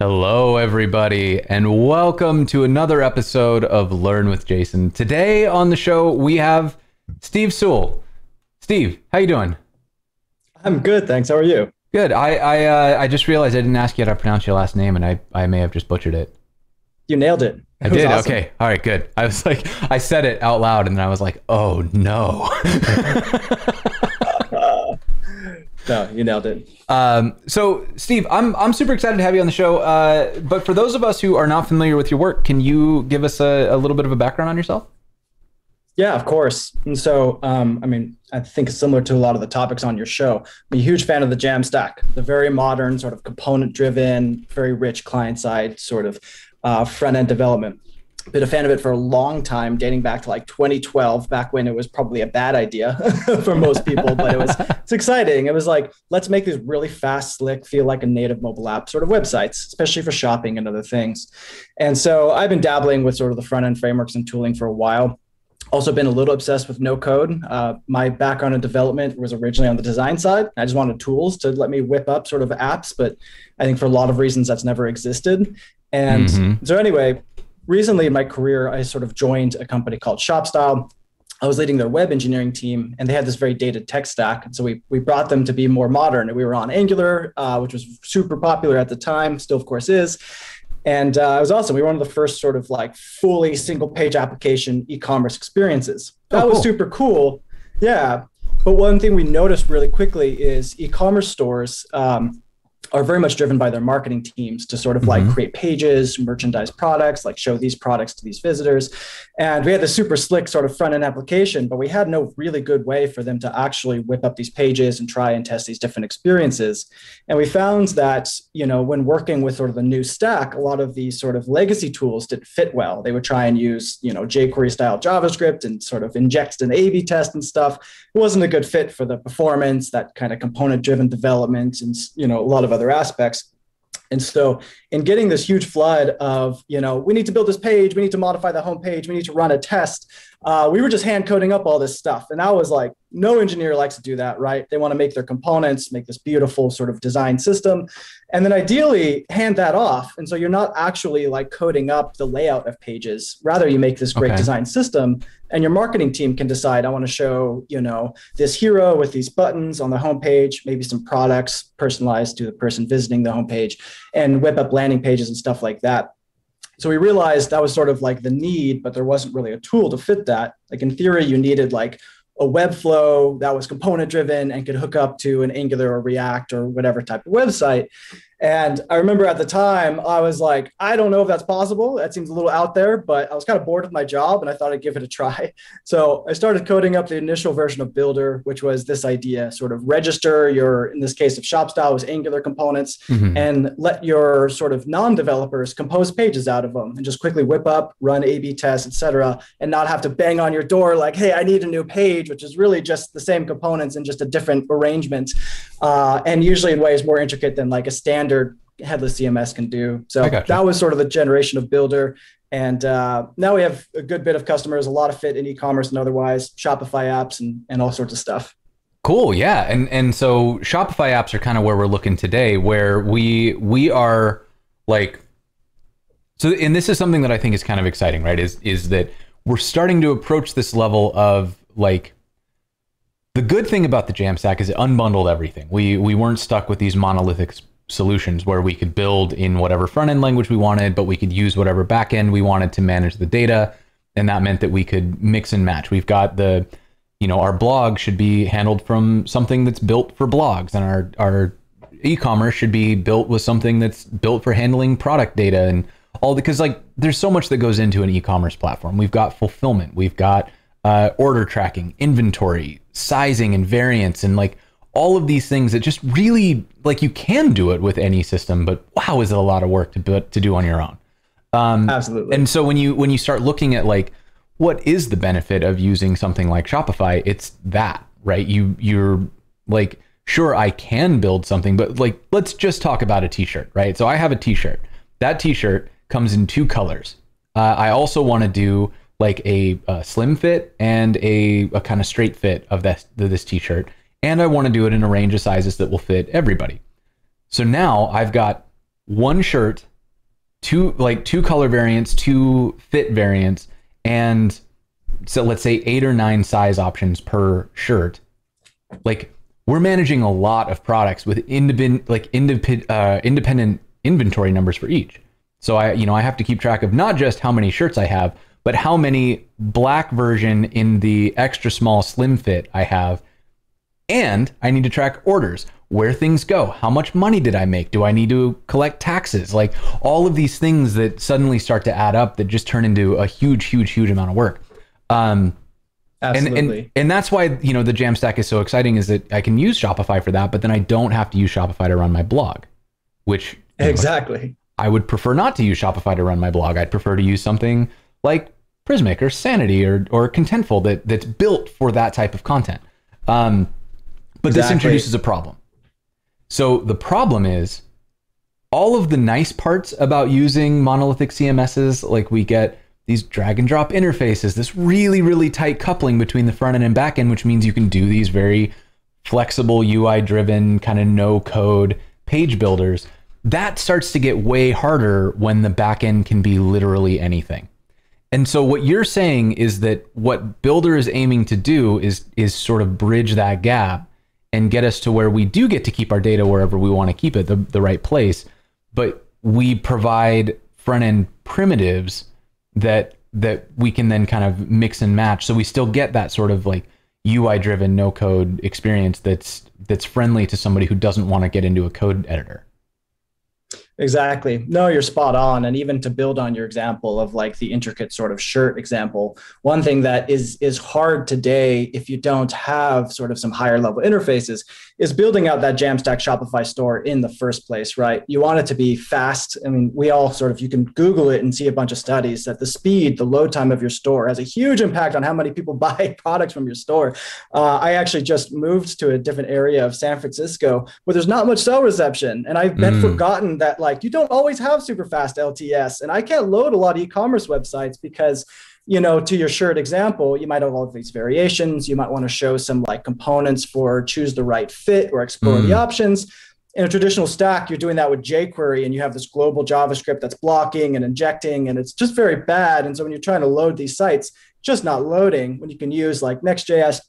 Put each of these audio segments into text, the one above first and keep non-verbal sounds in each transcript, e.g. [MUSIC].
Hello, everybody, and welcome to another episode of Learn with Jason. Today on the show we have Steve Sewell. Steve, how you doing? I'm good, thanks. How are you? Good. I I, uh, I just realized I didn't ask you how to pronounce your last name, and I, I may have just butchered it. You nailed it. I It did. awesome. Okay. All right. Good. I was like, I said it out loud, and then I was like, oh no. [LAUGHS] No, you nailed it. Um, so, Steve, I'm I'm super excited to have you on the show. Uh, but for those of us who are not familiar with your work, can you give us a, a little bit of a background on yourself? Yeah, of course. And so, um, I mean, I think similar to a lot of the topics on your show, I'm a huge fan of the Jamstack, the very modern, sort of component driven, very rich client side sort of uh, front end development. Been a fan of it for a long time, dating back to like 2012, back when it was probably a bad idea [LAUGHS] for most people, but it was [LAUGHS] it's exciting. It was like, let's make these really fast, slick, feel like a native mobile app sort of websites, especially for shopping and other things. And so I've been dabbling with sort of the front end frameworks and tooling for a while also been a little obsessed with no code uh, my background in development was originally on the design side i just wanted tools to let me whip up sort of apps but i think for a lot of reasons that's never existed and Mhm. so anyway recently in my career i sort of joined a company called shopstyle I was leading their web engineering team, and they had this very dated tech stack. And so we we brought them to be more modern. And we were on Angular, uh, which was super popular at the time, still of course is. And uh, it was awesome. We were one of the first sort of like fully single page application e-commerce experiences. That Oh, was super cool. Yeah. But one thing we noticed really quickly is e-commerce stores um, are very much driven by their marketing teams to sort of like Mhm. create pages, merchandise products, like show these products to these visitors. And we had this super slick sort of front end application, but we had no really good way for them to actually whip up these pages and try and test these different experiences. And we found that, you know, when working with sort of the new stack, a lot of these sort of legacy tools didn't fit well. They would try and use, you know, jQuery style JavaScript and sort of inject an A B test and stuff. It wasn't a good fit for the performance, that kind of component driven development and, you know, a lot of other aspects. And so, in getting this huge flood of, you know, we need to build this page, we need to modify the homepage, we need to run a test, uh, we were just hand coding up all this stuff. And I was like, no engineer likes to do that, right? They want to make their components, make this beautiful sort of design system, and then ideally hand that off. And so you're not actually like coding up the layout of pages. Rather, you make this great Okay. design system, and your marketing team can decide, I want to show, you know, this hero with these buttons on the homepage, maybe some products personalized to the person visiting the homepage, and whip up landing pages and stuff like that. So we realized that was sort of like the need, but there wasn't really a tool to fit that. Like in theory, you needed like a Webflow that was component driven and could hook up to an Angular or React or whatever type of website. And I remember at the time, I was like, I don't know if that's possible. That seems a little out there, but I was kind of bored with my job and I thought I'd give it a try. [LAUGHS] So I started coding up the initial version of Builder, which was this idea sort of register your, in this case of ShopStyle, was Angular components Mhm. and let your sort of non-developers compose pages out of them and just quickly whip up, run A/B tests, et cetera, and not have to bang on your door like, "Hey, I need a new page," which is really just the same components in just a different arrangement, uh, and usually in ways more intricate than like a standard headless CMS can do. So that was sort of the generation of Builder. And uh, now we have a good bit of customers, a lot of fit in e-commerce and otherwise, Shopify apps and, and all sorts of stuff. Cool, yeah, and and so Shopify apps are kind of where we're looking today, where we we are like, so and this is something that I think is kind of exciting, right? Is is that we're starting to approach this level of like. The good thing about the Jamstack is it unbundled everything. We we weren't stuck with these monolithic solutions where we could build in whatever front end language we wanted, but we could use whatever back end we wanted to manage the data, and that meant that we could mix and match. We've got the you know our blog should be handled from something that's built for blogs and our our e-commerce should be built with something that's built for handling product data and all because like there's so much that goes into an e-commerce platform. We've got fulfillment. We've got uh, order tracking inventory sizing and variance and like all of these things that just really like you can do it with any system but wow is it a lot of work to to do on your own um, Absolutely. and so when you when you start looking at like what is the benefit of using something like Shopify, it's that, right? You you're like sure I can build something, but like let's just talk about a t-shirt, right? So I have a t-shirt. That t-shirt comes in two colors. Uh, I also want to do like a, a slim fit and a, a kind of straight fit of this this t-shirt, and I want to do it in a range of sizes that will fit everybody. So now I've got one shirt, two like two color variants, two fit variants, and so let's say eight or nine size options per shirt. Like we're managing a lot of products with independent like independent uh, independent inventory numbers for each. So I you know I have to keep track of not just how many shirts I have, but how many black version in the extra small slim fit I have. And I need to track orders, where things go, how much money did I make? Do I need to collect taxes? Like all of these things that suddenly start to add up that just turn into a huge, huge, huge amount of work. Um, Absolutely. and, and and that's why you know the Jamstack is so exciting is that I can use Shopify for that, but then I don't have to use Shopify to run my blog, which you know, exactly. I would prefer not to use Shopify to run my blog. I'd prefer to use something like Prismic or Sanity or or Contentful that that's built for that type of content. Um, but this introduces a problem. So the problem is all of the nice parts about using monolithic CMSs, like we get these drag and drop interfaces, this really, really tight coupling between the front end and back end, which means you can do these very flexible UI driven kind of no code page builders. That starts to get way harder when the back end can be literally anything. And so what you're saying is that what Builder is aiming to do is is sort of bridge that gap and get us to where we do get to keep our data wherever we want to keep it, the, the right place. But we provide front end primitives that that we can then kind of mix and match. So we still get that sort of like UI driven no code experience that's that's friendly to somebody who doesn't want to get into a code editor. Exactly. No, you're spot on. And even to build on your example of like the intricate sort of shirt example, one thing that is is hard today if you don't have sort of some higher level interfaces is building out that Jamstack Shopify store in the first place, right? You want it to be fast. I mean, we all sort of you can Google it and see a bunch of studies that the speed, the load time of your store has a huge impact on how many people [LAUGHS] buy products from your store. Uh, I actually just moved to a different area of San Francisco where there's not much cell reception, and I've been Mm. forgotten that like you don't always have super fast LTE, and I can't load a lot of e-commerce websites because you know to your shirt example you might have all of these variations. You might want to show some like components for choose the right fit or explore the Mm. options. In a traditional stack you're doing that with jquery and you have this global javascript that's blocking and injecting and it's just very bad. And so when you're trying to load these sites just not loading when you can use like nextjs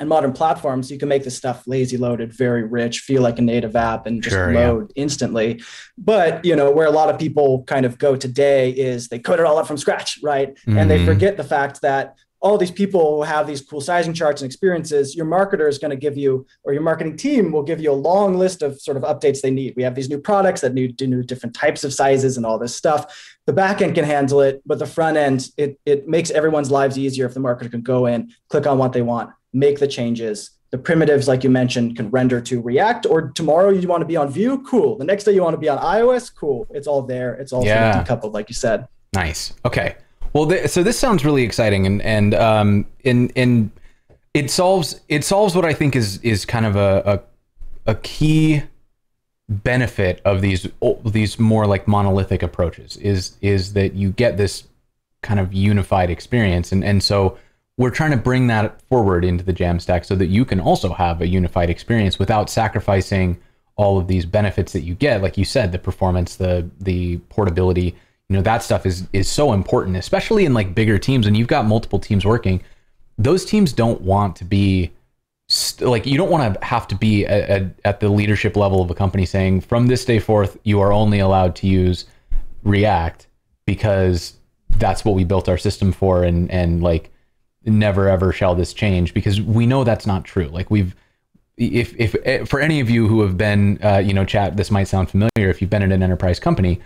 and modern platforms you can make this stuff lazy loaded very rich feel like a native app and just Sure, yeah. load instantly. But you know where a lot of people kind of go today is they code it all up from scratch right? And they Mhm. forget the fact that all these people have these cool sizing charts and experiences. Your marketer is going to give you or your marketing team will give you a long list of sort of updates they need. We have these new products that need to do different types of sizes and all this stuff. The back end can handle it but the front end it, it makes everyone's lives easier if the marketer can go in click on what they want make the changes the primitives like you mentioned can render to react or tomorrow you want to be on Vue cool the next day you want to be on ios cool it's all there it's all Yeah. decoupled like you said Nice. Okay. Well, th- so this sounds really exciting, and and um, and and it solves it solves what I think is is kind of a a, a key benefit of these these more like monolithic approaches is is that you get this kind of unified experience, and and so we're trying to bring that forward into the Jamstack so that you can also have a unified experience without sacrificing all of these benefits that you get. Like you said the performance the the portability you know that stuff is is so important especially in like bigger teams. And you've got multiple teams working. Those teams don't want to be st- like you don't want to have to be at, at, at the leadership level of a company saying from this day forth you are only allowed to use react because that's what we built our system for. And and like never ever shall this change because we know that's not true. Like we've if if eh, for any of you who have been uh, you know chat this might sound familiar. If you've been in an enterprise company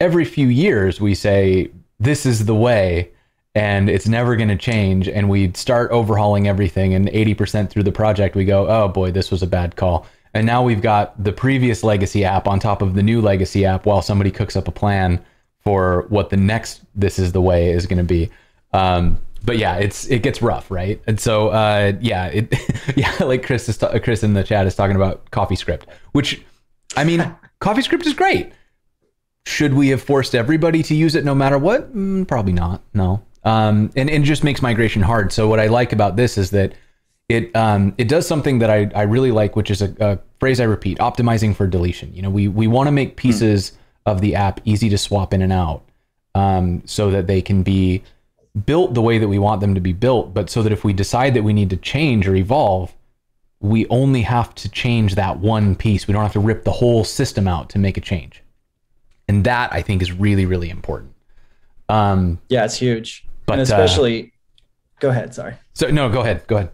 every few years we say this is the way and it's never going to change and we start overhauling everything and 80% through the project we go oh boy this was a bad call. And now we've got the previous legacy app on top of the new legacy app while somebody cooks up a plan for what the next this is the way is going to be um, but yeah it's it gets rough right and so uh, yeah it [LAUGHS] yeah like chris is ta- chris in the chat is talking about CoffeeScript which i mean [LAUGHS] CoffeeScript is great should we have forced everybody to use it no matter what? Mm, probably not. No. Um, and, and it just makes migration hard. So what I like about this is that it um, it does something that I, I really like, which is a, a phrase I repeat: optimizing for deletion. You know, we we want to make pieces mm. of the app easy to swap in and out, um, so that they can be built the way that we want them to be built, but so that if we decide that we need to change or evolve, we only have to change that one piece. We don't have to rip the whole system out to make a change. And that I think is really, really important. Um, yeah, it's huge. But and uh, especially, uh, go ahead. Sorry. So no, go ahead. Go ahead.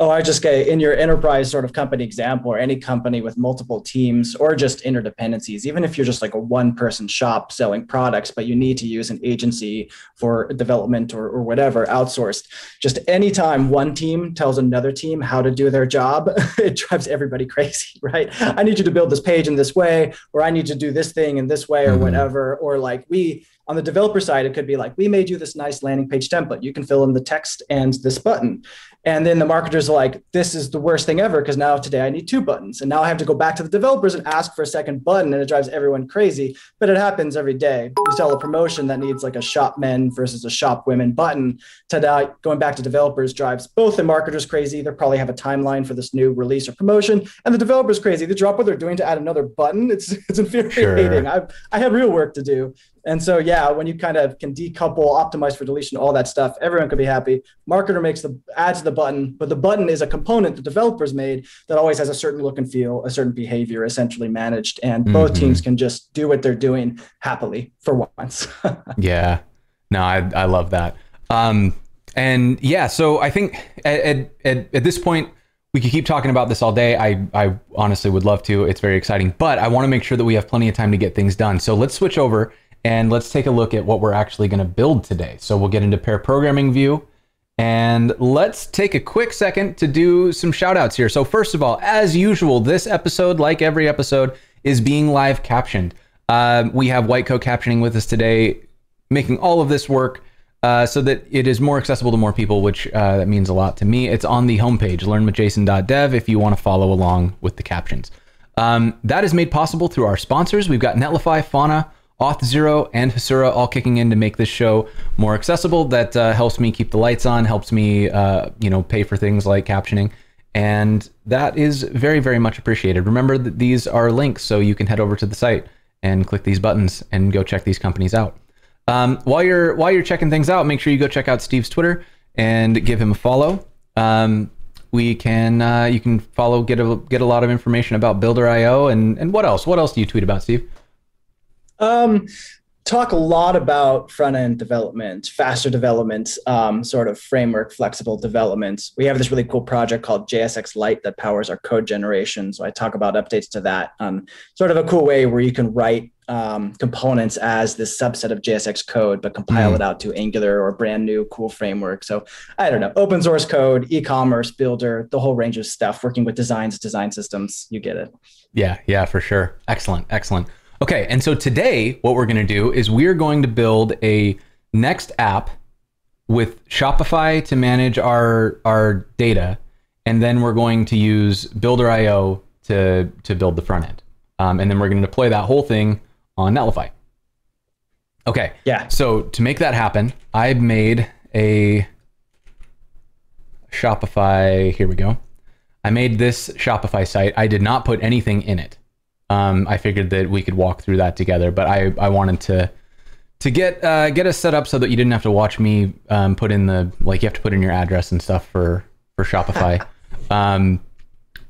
Oh, I just get in your enterprise sort of company example, or any company with multiple teams, or just interdependencies. Even if you're just like a one-person shop selling products, but you need to use an agency for development or, or whatever, outsourced. Just anytime one team tells another team how to do their job, [LAUGHS] it drives everybody crazy, [LAUGHS] right? I need you to build this page in this way, or I need to do this thing in this way, or mm-hmm. whatever. Or like we on the developer side, it could be like, we made you this nice landing page template. You can fill in the text and this button. And then the marketers are like, this is the worst thing ever because now today I need two buttons. And now I have to go back to the developers and ask for a second button. And it drives everyone crazy. But it happens every day. You sell a promotion that needs like a shop men versus a shop women button. To going back to developers drives both the marketers crazy. They probably have a timeline for this new release or promotion. And the developers crazy. They drop what they're doing to add another button. It's it's infuriating. Sure. I, I have real work to do. And so, yeah, when you kind of can decouple, optimize for deletion, all that stuff, everyone can be happy. Marketer makes the adds the button, but the button is a component the developers made that always has a certain look and feel, a certain behavior essentially managed. And mm-hmm. both teams can just do what they're doing happily for once. [LAUGHS] yeah. No, I, I love that. Um, and yeah, so I think at, at, at this point, we could keep talking about this all day. I, I honestly would love to. It's very exciting, but I want to make sure that we have plenty of time to get things done. So let's switch over and let's take a look at what we're actually going to build today. So we'll get into pair programming view and let's take a quick second to do some shout outs here. So first of all, as usual, this episode, like every episode, is being live captioned. Uh, we have White Coat captioning with us today, making all of this work uh, so that it is more accessible to more people, which uh, that means a lot to me. It's on the homepage, learnwithjason.dev, if you want to follow along with the captions. Um, that is made possible through our sponsors. We've got Netlify, Fauna, Auth0 and Hasura all kicking in to make this show more accessible. That uh, helps me keep the lights on, helps me, uh, you know, pay for things like captioning, and that is very, very much appreciated. Remember that these are links, so you can head over to the site and click these buttons and go check these companies out. Um, while you're while you're checking things out, make sure you go check out Steve's Twitter and give him a follow. Um, we can uh, you can follow get a get a lot of information about Builder.io and and what else? What else do you tweet about, Steve? Um, talk a lot about front end development, faster development, um, sort of framework, flexible development. We have this really cool project called JSX Lite that powers our code generation. So I talk about updates to that on sort of a cool way where you can write um, components as this subset of JSX code, but compile mm. it out to Angular or brand new cool framework. So I don't know, open source code, e-commerce, builder, the whole range of stuff, working with designs, design systems. You get it. Yeah, yeah, for sure. Excellent, excellent. Okay, and so today what we're going to do is we're going to build a next app with Shopify to manage our our data, and then we're going to use Builder.io to to build the front end, um, and then we're going to deploy that whole thing on Netlify. Okay. Yeah. So to make that happen, I made a Shopify. Here we go. I made this Shopify site. I did not put anything in it um, I figured that we could walk through that together. But I, I wanted to to get uh, get us set up so that you didn't have to watch me um, put in the like you have to put in your address and stuff for for Shopify. [LAUGHS] um,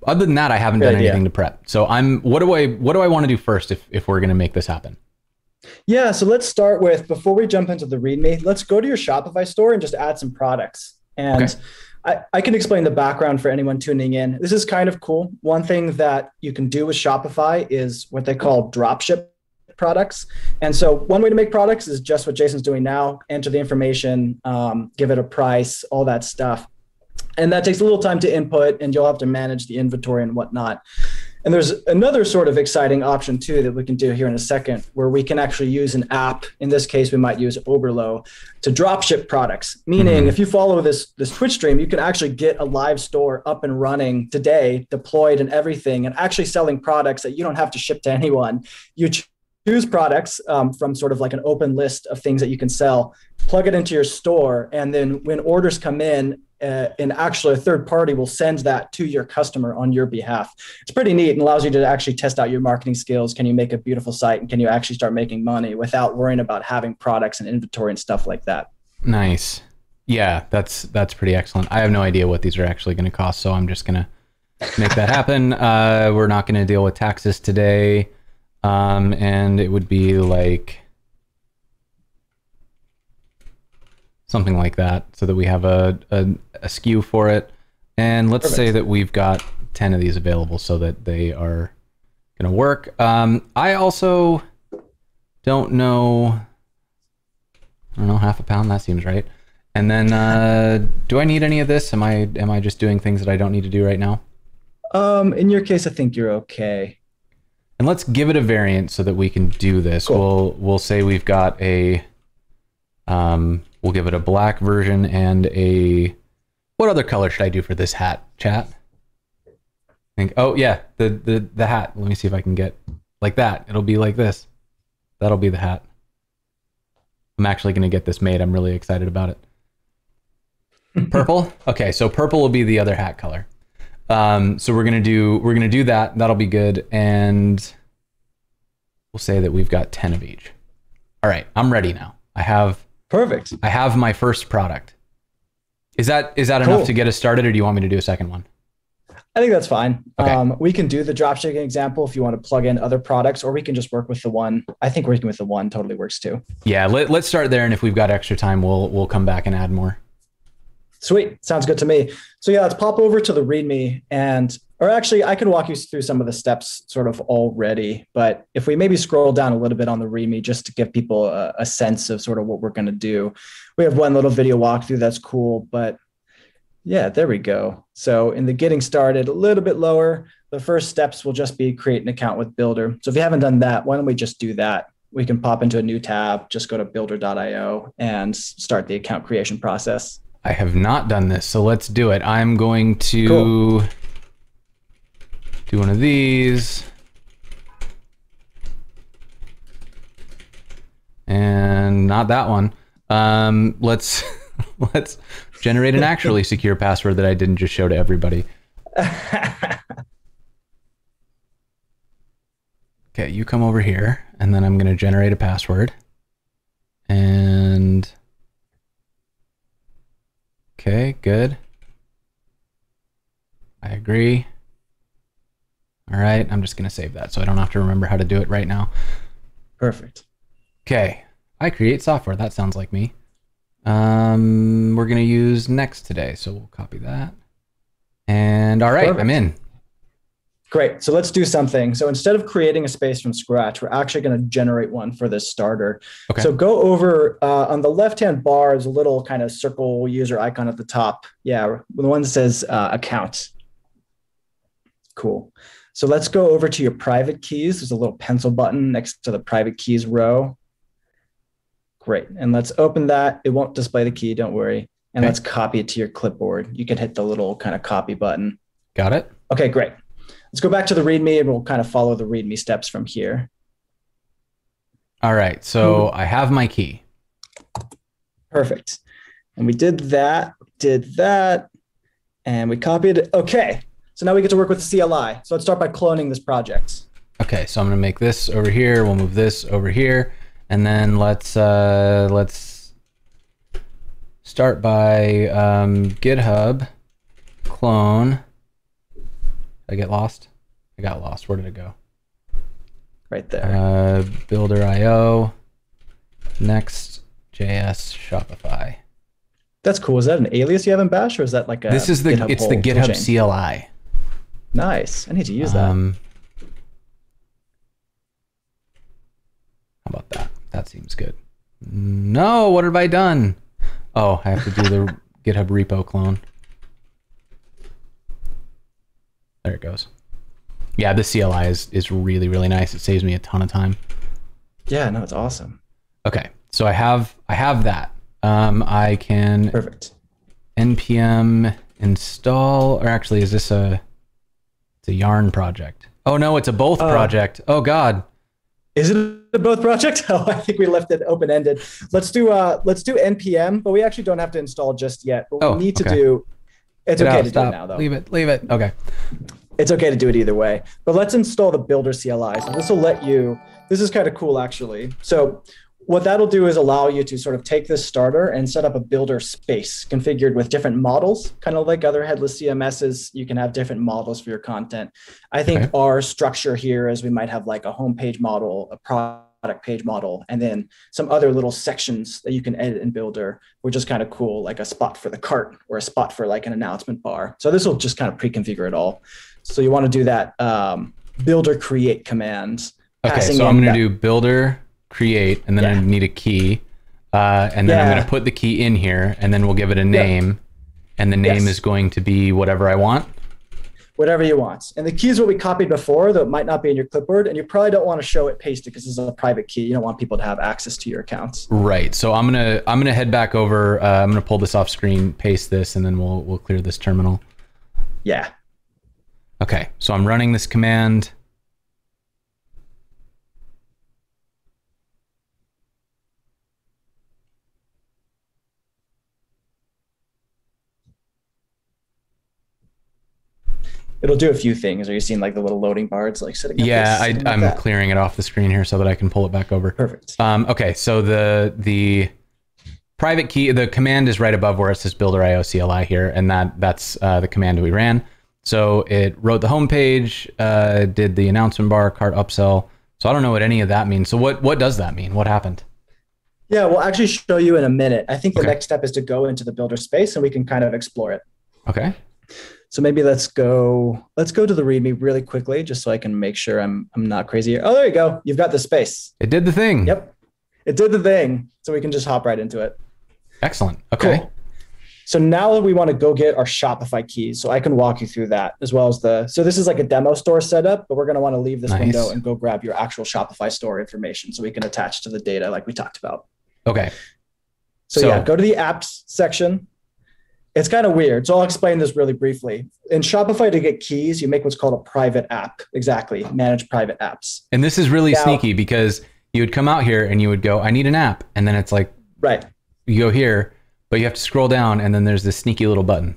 other than that, I haven't Good done idea. anything to prep. So I'm what do I what do I want to do first if if we're gonna make this happen? Yeah, so let's start with before we jump into the README, let's go to your Shopify store and just add some products. And okay. I, I can explain the background for anyone tuning in. This is kind of cool. One thing that you can do with Shopify is what they call dropship products. And so, one way to make products is just what Jason's doing now enter the information, um, give it a price, all that stuff. And that takes a little time to input, and you'll have to manage the inventory and whatnot. And there's another sort of exciting option too that we can do here in a second, where we can actually use an app. In this case, we might use Oberlo to drop ship products. Meaning, mm-hmm. if you follow this this Twitch stream, you can actually get a live store up and running today, deployed and everything, and actually selling products that you don't have to ship to anyone. You choose products um, from sort of like an open list of things that you can sell, plug it into your store, and then when orders come in, uh, and actually a third party will send that to your customer on your behalf. It's pretty neat and allows you to actually test out your marketing skills. Can you make a beautiful site and can you actually start making money without worrying about having products and inventory and stuff like that? Nice. Yeah, that's that's pretty excellent. I have no idea what these are actually going to cost, so I'm just going to make that happen. [LAUGHS] Uh, we're not going to deal with taxes today, um, and it would be like something like that, so that we have a a, a SKU for it. And let's Perfect. say that we've got ten of these available, so that they are going to work. Um, I also don't know. I don't know, half a pound. That seems right. And then, uh, [LAUGHS] do I need any of this? Am I am I just doing things that I don't need to do right now? Um, in your case, I think you're okay. And let's give it a variant so that we can do this. Cool. We'll we'll say we've got a um we'll give it a black version and a what other color should I do for this hat, chat? I Think oh yeah, the the the hat. Let me see if I can get like that. It'll be like this. That'll be the hat. I'm actually going to get this made. I'm really excited about it. [LAUGHS] Purple? Okay, so purple will be the other hat color. Um, so we're gonna do we're gonna do that. That'll be good, and we'll say that we've got ten of each. All right, I'm ready now. I have Perfect. I have my first product. Is that is that Cool. enough to get us started, or do you want me to do a second one? I think that's fine. Okay. Um, we can do the dropshipping example if you want to plug in other products, or we can just work with the one. I think working with the one totally works too. Yeah, let, let's start there, and if we've got extra time, we'll we'll come back and add more. Sweet. Sounds good to me. So yeah, let's pop over to the README and or actually I could walk you through some of the steps sort of already, but if we maybe scroll down a little bit on the README just to give people a, a sense of sort of what we're going to do. We have one little video walkthrough that's cool, but yeah, there we go. So in the getting started, a little bit lower, the first steps will just be create an account with Builder. So if you haven't done that, why don't we just do that? We can pop into a new tab, just go to builder.io and start the account creation process. I have not done this, so let's do it. I'm going to Cool. do one of these. And not that one. Um, let's [LAUGHS] let's generate an actually [LAUGHS] secure password that I didn't just show to everybody. [LAUGHS] Okay, you come over here, and then I'm going to generate a password. And okay, good. I agree. All right, I'm just going to save that so I don't have to remember how to do it right now. Perfect. Okay, I create software. That sounds like me. Um, we're going to use next today, so we'll copy that. And all right, Perfect. I'm in. Great. So let's do something. So instead of creating a space from scratch, we're actually going to generate one for this starter. Okay. So go over uh, on the left-hand bar is a little kind of circle user icon at the top. Yeah, the one that says uh, account. Cool. So let's go over to your private keys. There's a little pencil button next to the private keys row. Great. And let's open that. It won't display the key, don't worry. And Okay. let's copy it to your clipboard. You can hit the little kind of copy button. Got it? Okay, great. Let's go back to the README and we'll kind of follow the README steps from here. All right, so I have my key. Perfect. And we did that, did that, and we copied it. Okay. So now we get to work with the CLI. So let's start by cloning this project. Okay, so I'm gonna make this over here. We'll move this over here, and then let's uh, let's start by um, GitHub clone. I get lost. I got lost. Where did it go? Right there. Uh, Builder.io. Next JS Shopify. That's cool. Is that an alias you have in Bash or is that like a This is the GitHub it's the GitHub toolchain? CLI. Nice. I need to use that. Um, how about that? That seems good. No, what have I done? Oh, I have to do the [LAUGHS] GitHub repo clone. There it goes. Yeah, the CLI is, is really, really nice. It saves me a ton of time. yeah, no, it's awesome. Okay, so I have I have that. Um, I can Perfect. npm install, or actually, is this a it's a yarn project? Oh no, it's a both Uh, project. Oh god, Is it a both project? [LAUGHS] Oh, I think we left it open ended. Let's do uh let's do npm, but we actually don't have to install just yet. What Oh, we need to do it's okay out, to stop. do it now though. Leave it. Leave it. Okay. It's okay to do it either way. But let's install the builder CLI. So this will let you this is kind of cool actually. So what that'll do is allow you to sort of take this starter and set up a builder space configured with different models, kind of like other headless CMSs. You can have different models for your content. I think Okay. our structure here is we might have like a homepage model, a product page model, and then some other little sections that you can edit in Builder, which is kind of cool, like a spot for the cart or a spot for like an announcement bar. So this will just kind of pre-configure it all. So you want to do that um, builder create command. Okay. So I'm going to do builder create, and then I need a key, uh, and then I'm going to put the key in here, and then we'll give it a name, and the name Yes. is going to be whatever I want. Whatever you want. And the keys will be copied before, though it might not be in your clipboard. And you probably don't want to show it pasted because this is a private key. You don't want people to have access to your accounts. Right. So I'm gonna I'm gonna head back over. Uh, I'm gonna pull this off screen, paste this, and then we'll we'll clear this terminal. Yeah. Okay. So I'm running this command. It'll do a few things. Are you seeing like the little loading bars like sitting? up Yeah, I, something like clearing it off the screen here so that I can pull it back over. Perfect. Um, okay, so the the private key, the command is right above where it says builder IO CLI here, and that that's uh, the command we ran. So it wrote the homepage, uh, did the announcement bar, cart upsell. So I don't know what any of that means. So what what does that mean? What happened? Yeah, we'll actually show you in a minute. I think the Okay. next step is to go into the builder space and we can kind of explore it. Okay. So maybe let's go. Let's go to the README really quickly, just so I can make sure I'm I'm not crazy here. Oh, there you go. You've got the space. It did the thing. Yep, it did the thing. So we can just hop right into it. Excellent. Okay. Cool. So now we want to go get our Shopify keys. So I can walk you through that as well as the. So this is like a demo store setup, but we're going to want to leave this Nice. window and go grab your actual Shopify store information so we can attach to the data like we talked about. Okay. So, So- yeah, go to the apps section. It's kind of weird. So I'll explain this really briefly. In Shopify to get keys, you make what's called a private app. Exactly. Manage private apps. And this is really Now- sneaky because you would come out here and you would go, I need an app. And then it's like, Right. you go here, but you have to scroll down and then there's this sneaky little button.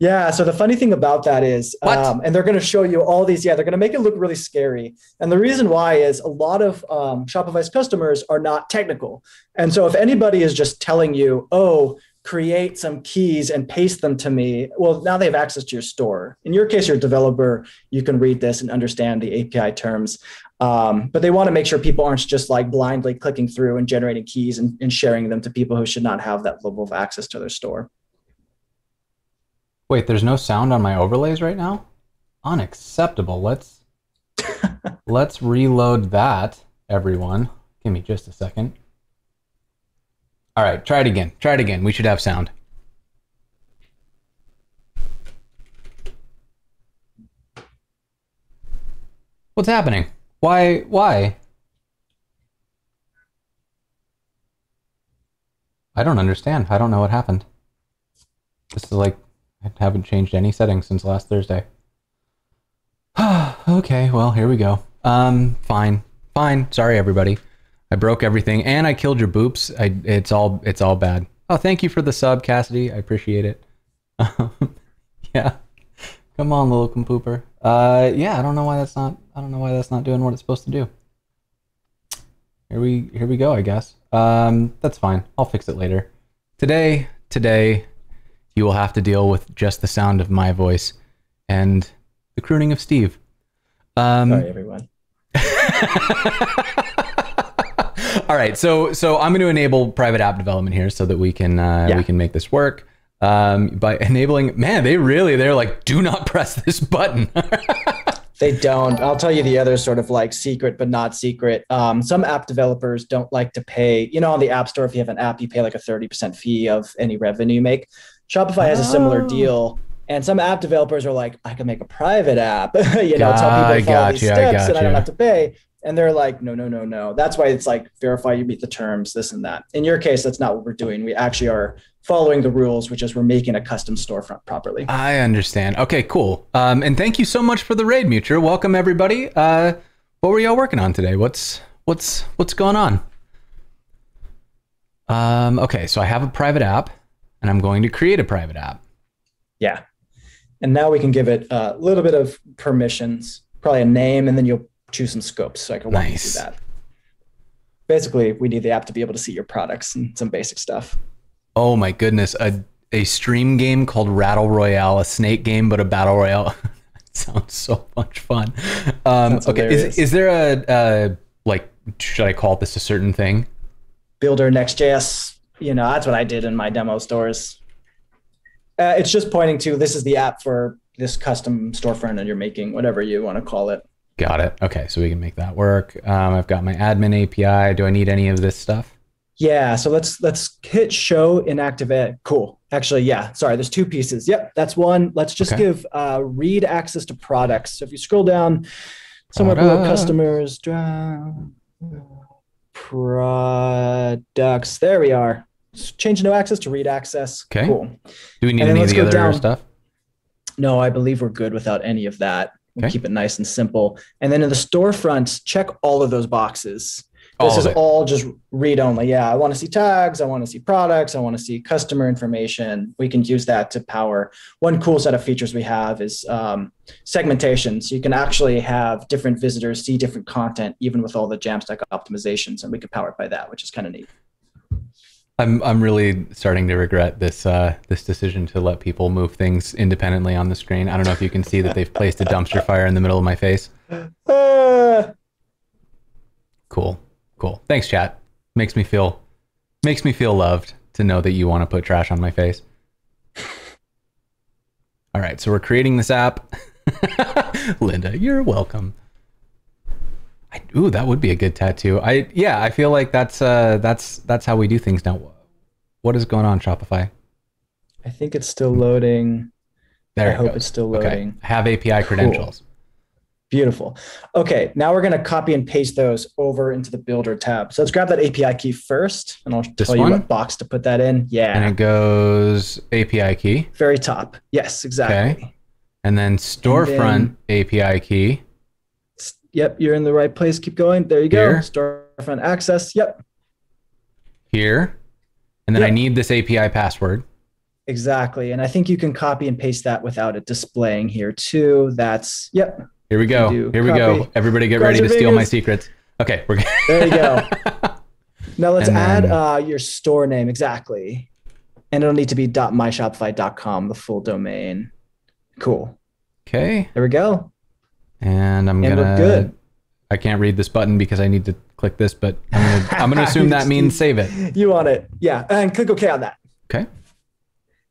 Yeah. So the funny thing about that is, um, and they're going to show you all these. Yeah, they're going to make it look really scary. And the reason why is a lot of um, Shopify's customers are not technical. And so if anybody is just telling you, oh, create some keys and paste them to me, well, now they have access to your store. In your case, you're a developer. You can read this and understand the API terms. Um, but they want to make sure people aren't just like blindly clicking through and generating keys and, and sharing them to people who should not have that level of access to their store. Wait, there's no sound on my overlays right now? Unacceptable. Let's [LAUGHS] let's reload that, everyone. Give me just a second. All right, try it again. Try it again. We should have sound. What's happening? Why why? I don't understand. I don't know what happened. This is like I haven't changed any settings since last Thursday. [SIGHS] okay, well, here we go. Um, fine. Fine. Sorry everybody. I broke everything and I killed your boops. I it's all it's all bad. Oh, thank you for the sub, Cassidy. I appreciate it. [LAUGHS] yeah. Come on, little compooper. Uh yeah, I don't know why that's not I don't know why that's not doing what it's supposed to do. Here we here we go, I guess. Um that's fine. I'll fix it later. Today, today you will have to deal with just the sound of my voice and the crooning of Steve. Um, Sorry, everyone. [LAUGHS] all right, so so I'm going to enable private app development here so that we can uh, Yeah. we can make this work. Um, by enabling, man, they really they're like, do not [LAUGHS] press this button. [LAUGHS] They don't. I'll tell you the other sort of like secret, but not secret. Um, some app developers don't like to pay. You know, on the App Store, if you have an app, you pay like a 30% fee of any revenue you make. Shopify has a similar Oh. deal. And some app developers are like, I can make a private app, [LAUGHS] you know, tell people to follow these I steps and I don't have to pay. And they're like, no, no, no, no. That's why it's like verify you meet the terms, this and that. In your case, that's not what we're doing. We actually are following the rules, which is we're making a custom storefront properly. I understand. Okay, cool. Um, and thank you so much for the raid, Mutual. Welcome everybody. Uh, what were y'all working on today? What's what's what's going on? Um, okay, so I have a private app, and I'm going to create a private app. Yeah. And now we can give it a little bit of permissions, probably a name, and then you'll choose some scopes. So I can walk Nice. you through that. Basically, we need the app to be able to see your products and some basic stuff. Oh my goodness, a a stream game called Rattle Royale, a snake game, but a battle royale. [LAUGHS] Sounds so much fun. Um, okay, is, is there a uh, like should I call this a certain thing? Builder Next.js, you know, that's what I did in my demo stores. Uh, it's just pointing to this is the app for this custom storefront that you're making, whatever you want to call it. Got it. Okay, so we can make that work. Um, I've got my admin API. Do I need any of this stuff? Yeah, so let's let's hit show inactive ed. Cool. Actually, yeah. Sorry, there's two pieces. Yep, that's one. Let's just Okay. give uh, read access to products. So if you scroll down somewhere below customers, products. There we are. Change no access to read access. Okay. Cool. Do we need any of the other down. stuff? No, I believe we're good without any of that. Okay. keep it nice and simple. And then in the storefront, check all of those boxes. This All is all just read only. Yeah, I want to see tags. I want to see products. I want to see customer information. We can use that to power. One cool set of features we have is um, segmentation. So you can actually have different visitors see different content, even with all the Jamstack optimizations, and we can power it by that, which is kind of neat. I'm I'm really starting to regret this uh, this decision to let people move things independently on the screen. I don't know if you can see that they've placed a dumpster fire in the middle of my face. Uh, Cool, cool. Thanks, chat. Makes me feel makes me feel loved to know that you want to put trash on my face. All right, so we're creating this app. [LAUGHS] Linda, you're welcome. I, ooh, that would be a good tattoo. I yeah, I feel like that's uh that's that's how we do things now. What is going on Shopify? I think it's still loading. There I it hope goes. it's still loading. I have API credentials. Beautiful. Okay, now we're going to copy and paste those over into the Builder tab. So let's grab that API key first, and I'll This tell you one? what box to put that in. Yeah, And it goes API key. very top. Yes, exactly. Okay. And then storefront API key. Yep, you're in the right place. Keep going. There you go. Here. Storefront access. Yep, here. And then I need this API password. exactly. And I think you can copy and paste that without it displaying here too. That's yep. Here we go. Here we go. Everybody get Guys ready to steal my secrets. Okay, we're There you go. [LAUGHS] Now let's And add then- uh, your store name exactly, and it'll need to be .myshopify.com, the full domain. Cool. Okay. There we go. And I'm And gonna good. I can't read this button because I need to click this, but I'm gonna [LAUGHS] I'm gonna assume that means save it. [LAUGHS] You want it. Yeah. And click OK on that. Okay.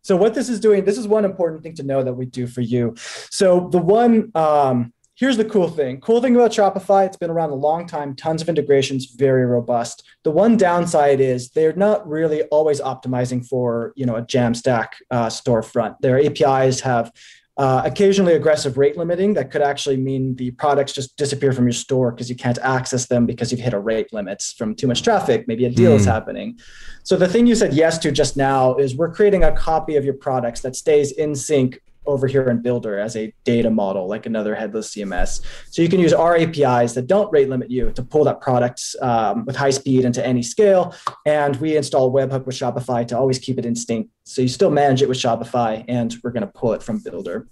So what this is doing, this is one important thing to know that we do for you. So the one, um, here's the cool thing. Cool thing about Shopify, it's been around a long time, tons of integrations, very robust. The one downside is they're not really always optimizing for, you know, a Jamstack uh, storefront. Their APIs have uh, occasionally aggressive rate limiting that could actually mean the products just disappear from your store because you can't access them because you've hit a rate limits from too much traffic. Maybe a deal is Hmm. happening. So the thing you said yes to just now is we're creating a copy of your products that stays in sync over here in Builder as a data model, like another headless CMS. So you can use our APIs that don't rate limit you to pull that product um, with high speed into any scale. And we install Webhook with Shopify to always keep it in sync. So you still manage it with Shopify, and we're going to pull it from Builder,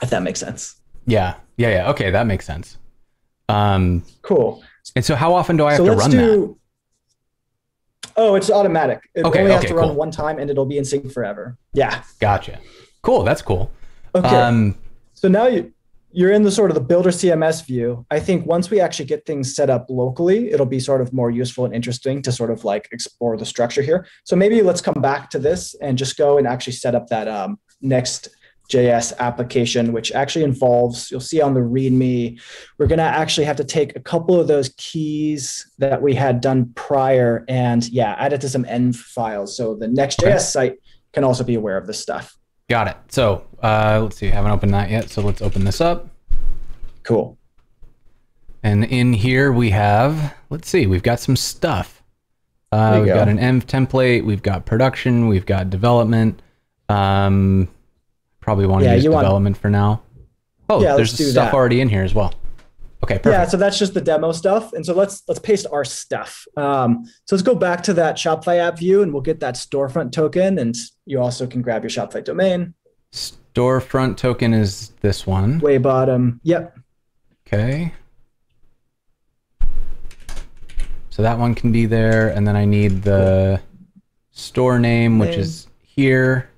if that makes sense. Yeah. Yeah, yeah. Okay, that makes sense. Um Cool. and so how often do I have so to let's run do. Oh, it's automatic. It Okay, only has okay, to run cool. one time, and it'll be in sync forever. Yeah. Gotcha. Cool, that's cool. Okay. Um So now you you're in the sort of the builder CMS view. I think once we actually get things set up locally, it'll be sort of more useful and interesting to sort of like explore the structure here. So maybe let's come back to this and just go and actually set up that um, next JS application, which actually involves, you'll see on the README, we're going to actually have to take a couple of those keys that we had done prior and yeah, add it to some env files. So the next Okay. JS site can also be aware of this stuff. Got it. So uh let's see, I haven't opened that yet. So let's open this up. Cool. And in here we have, let's see, we've got some stuff. Uh, we've go. got an env template, we've got production, we've got development. Um, probably want to Yeah, use you want- development for now. Oh, Yeah, there's stuff that. already in here as well. Okay, perfect. Yeah, so that's just the demo stuff. And so let's let's paste our stuff. Um, so let's go back to that Shopify app view and we'll get that storefront token. And you also can grab your Shopify domain. Storefront token is this one. Way bottom. Yep. Okay. So that one can be there, and then I need the store name, which Name. is here.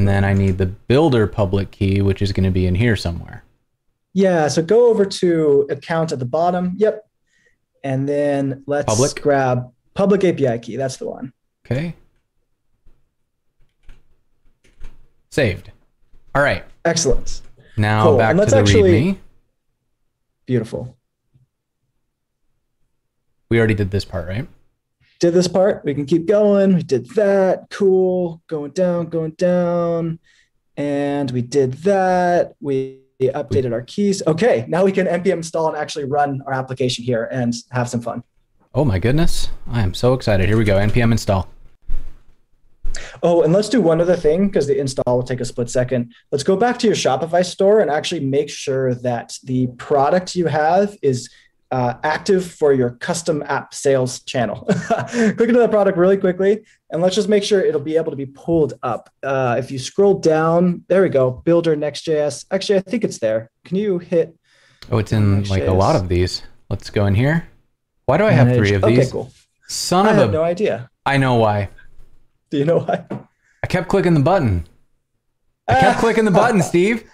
And then I need the builder public key, which is going to be in here somewhere. Yeah. So go over to account at the bottom. Yep. And then let's Public? grab public API key. That's the one. Okay. Saved. All right. Excellent. Now Cool. back And to let's the actually- README. Beautiful. We already did this part, right? Did this part. We can keep going. We did that. Cool. Going down, going down. And we did that. We updated our keys. Okay. Now we can npm install and actually run our application here and have some fun. Oh my goodness. I am so excited. Here we go. npm install. Oh, and let's do one other thing because the install will take a split second. Let's go back to your Shopify store and actually make sure that the product you have is uh, active for your custom app sales channel. [LAUGHS] Click into that product really quickly, and let's just make sure it'll be able to be pulled up. Uh, if you scroll down, there we go, Builder Next.js. Actually, I think it's there. Can you hit? Oh, it's in like a lot of these. Let's go in here. Why do I have three of these? Okay, cool. Son I of have a. no idea. I know why. Do you know why? I kept clicking the button. I kept [LAUGHS] clicking the button, Steve.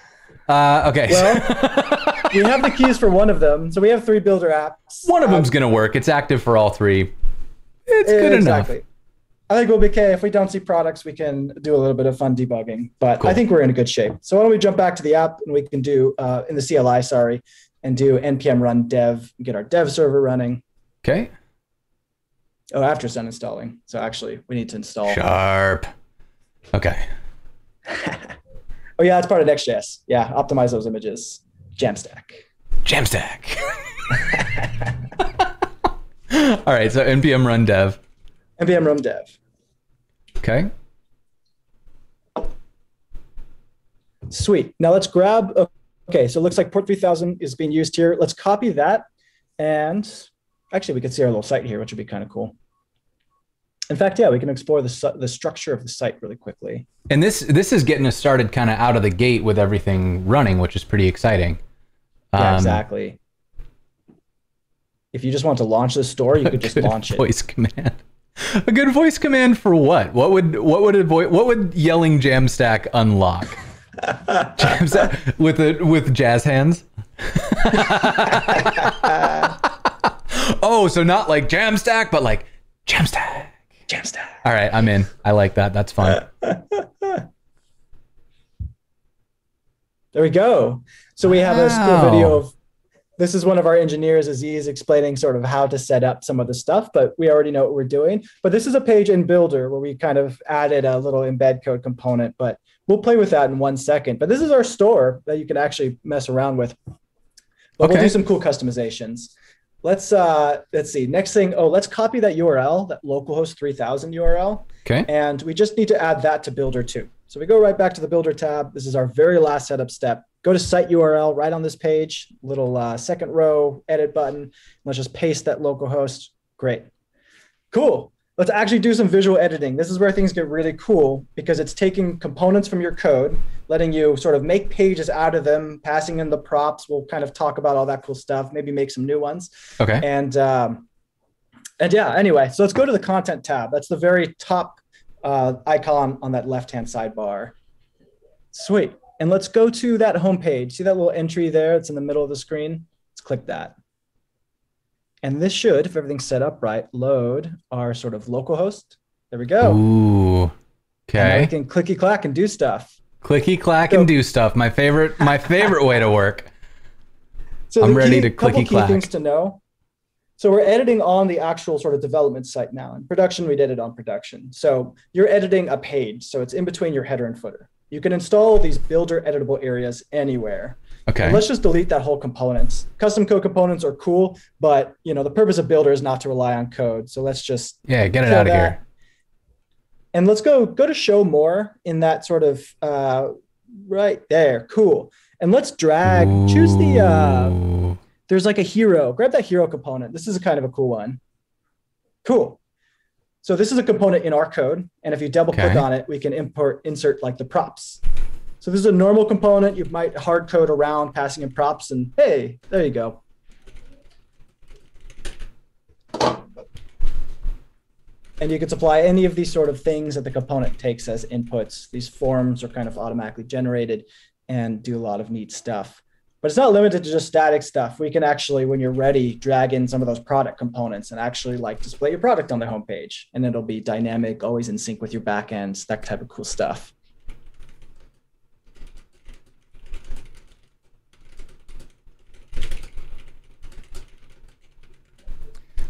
Uh, okay. [LAUGHS] we have the keys for one of them. So we have three Builder apps. One of Um, them's going to work. It's active for all three. It's good exactly. enough. I think we'll be okay. If we don't see products, we can do a little bit of fun debugging. But Cool. I think we're in a good shape. So why don't we jump back to the app and we can do uh, in the CLI, sorry, and do npm run dev, get our dev server running. Okay. Oh, after it's done installing. So actually, we need to install. Sharp. Okay. [LAUGHS] Oh yeah, it's part of Next.js. Yeah, optimize those images. Jamstack. Jamstack. [LAUGHS] all right. So npm run dev. npm run dev. Okay. Sweet. Now let's grab. Okay, so it looks like port 3000 is being used here. Let's copy that. And actually, we can see our little site here, which would be kind of cool. In fact, yeah, we can explore the, the structure of the site really quickly. And this this is getting us started kind of out of the gate with everything running, which is pretty exciting. Yeah, Um, exactly. If you just want to launch this store, you could just launch it. voice command. A good voice command for what? What would what would a voice what would yelling Jamstack unlock? [LAUGHS] Jamstack with a with jazz hands. [LAUGHS] oh, so not like Jamstack, but like Jamstack. Jamstack. All right, I'm in. I like that. That's fun. [LAUGHS] There we go. So we have a Wow. school video of this is one of our engineers, Aziz, explaining sort of how to set up some of the stuff, but we already know what we're doing. But this is a page in Builder where we kind of added a little embed code component, but we'll play with that in one second. But this is our store that you can actually mess around with. But we'll do some cool customizations. Let's uh let's see. Next thing, oh, let's copy that URL, that localhost 3000 URL. Okay. And we just need to add that to Builder too. So we go right back to the Builder tab. This is our very last setup step. Go to site URL right on this page, little uh, second row edit button. Let's just paste that localhost. Great. Cool. Let's actually do some visual editing. This is where things get really cool because it's taking components from your code, letting you sort of make pages out of them, passing in the props. We'll kind of talk about all that cool stuff, maybe make some new ones. Okay. And um, and yeah, anyway, so let's go to the content tab. That's the very top uh, icon on that left-hand sidebar. Sweet. And let's go to that homepage. See that little entry there? It's in the middle of the screen. Let's click that. And this should, if everything's set up right, load our sort of local host. There we go. Ooh. And we Okay. can clicky clack and do stuff. Clicky clack So- and do stuff. My favorite my favorite way to work. [LAUGHS] So I'm ready key- to couple clicky key clack. things to know. So we're editing on the actual sort of development site now. In production, we did it on production. So you're editing a page, so it's in between your header and footer. You can install these builder editable areas anywhere. Okay. Let's just delete that whole components. Custom code components are cool, but you know the purpose of builder is not to rely on code. So let's just Yeah, get it out of that. here. And let's go go to show more in that sort of uh, right there. Cool. And let's drag. Choose the. Uh, Ooh. There's like a hero. Grab that hero component. This is a kind of a cool one. Cool. So this is a component in our code, and if you double click Okay. on it, we can import insert like the props. So this is a normal component. You might hard code around passing in props, and hey, there you go. And you can supply any of these sort of things that the component takes as inputs. These forms are kind of automatically generated and do a lot of neat stuff. But it's not limited to just static stuff. We can actually, when you're ready, drag in some of those product components and actually like display your product on the homepage. And it'll be dynamic, always in sync with your backends, that type of cool stuff.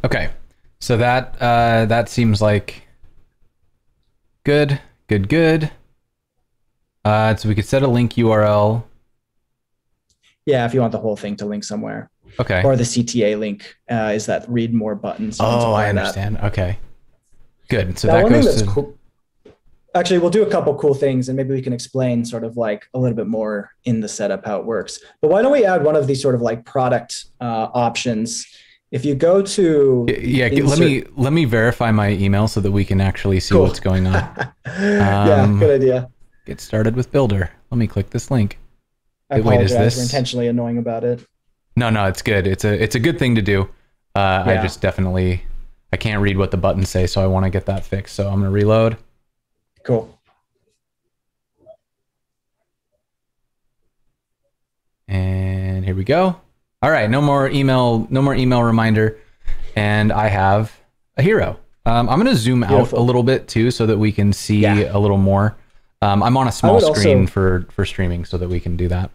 Okay, so that uh, that seems like good, good, good. Uh, so we could set a link URL. Yeah, if you want the whole thing to link somewhere. Okay. Or the CTA link uh, is that read more button. so you can oh, I that. understand. Okay, good. So Now, that one thing goes that's to cool. Actually, we'll do a couple cool things, and maybe we can explain sort of like a little bit more in the setup how it works. But why don't we add one of these sort of like product uh, options? If you go to yeah. g- Let me let me verify my email so that we can actually see Cool. what's going on. [LAUGHS] yeah, Um, good idea. Get started with Builder. Let me click this link. I wait, is apologize for this- intentionally annoying about it. No, no, it's good. It's a it's a good thing to do. Uh, I just definitely I can't read what the buttons say, so I want to get that fixed. So I'm gonna reload. Cool. And here we go. All right, no more email, no more email reminder. And I have a hero. Um, I'm going to zoom out a little bit too, so that we can see Yeah. a little more. Um, I'm on a small would also- screen for for streaming, so that we can do that.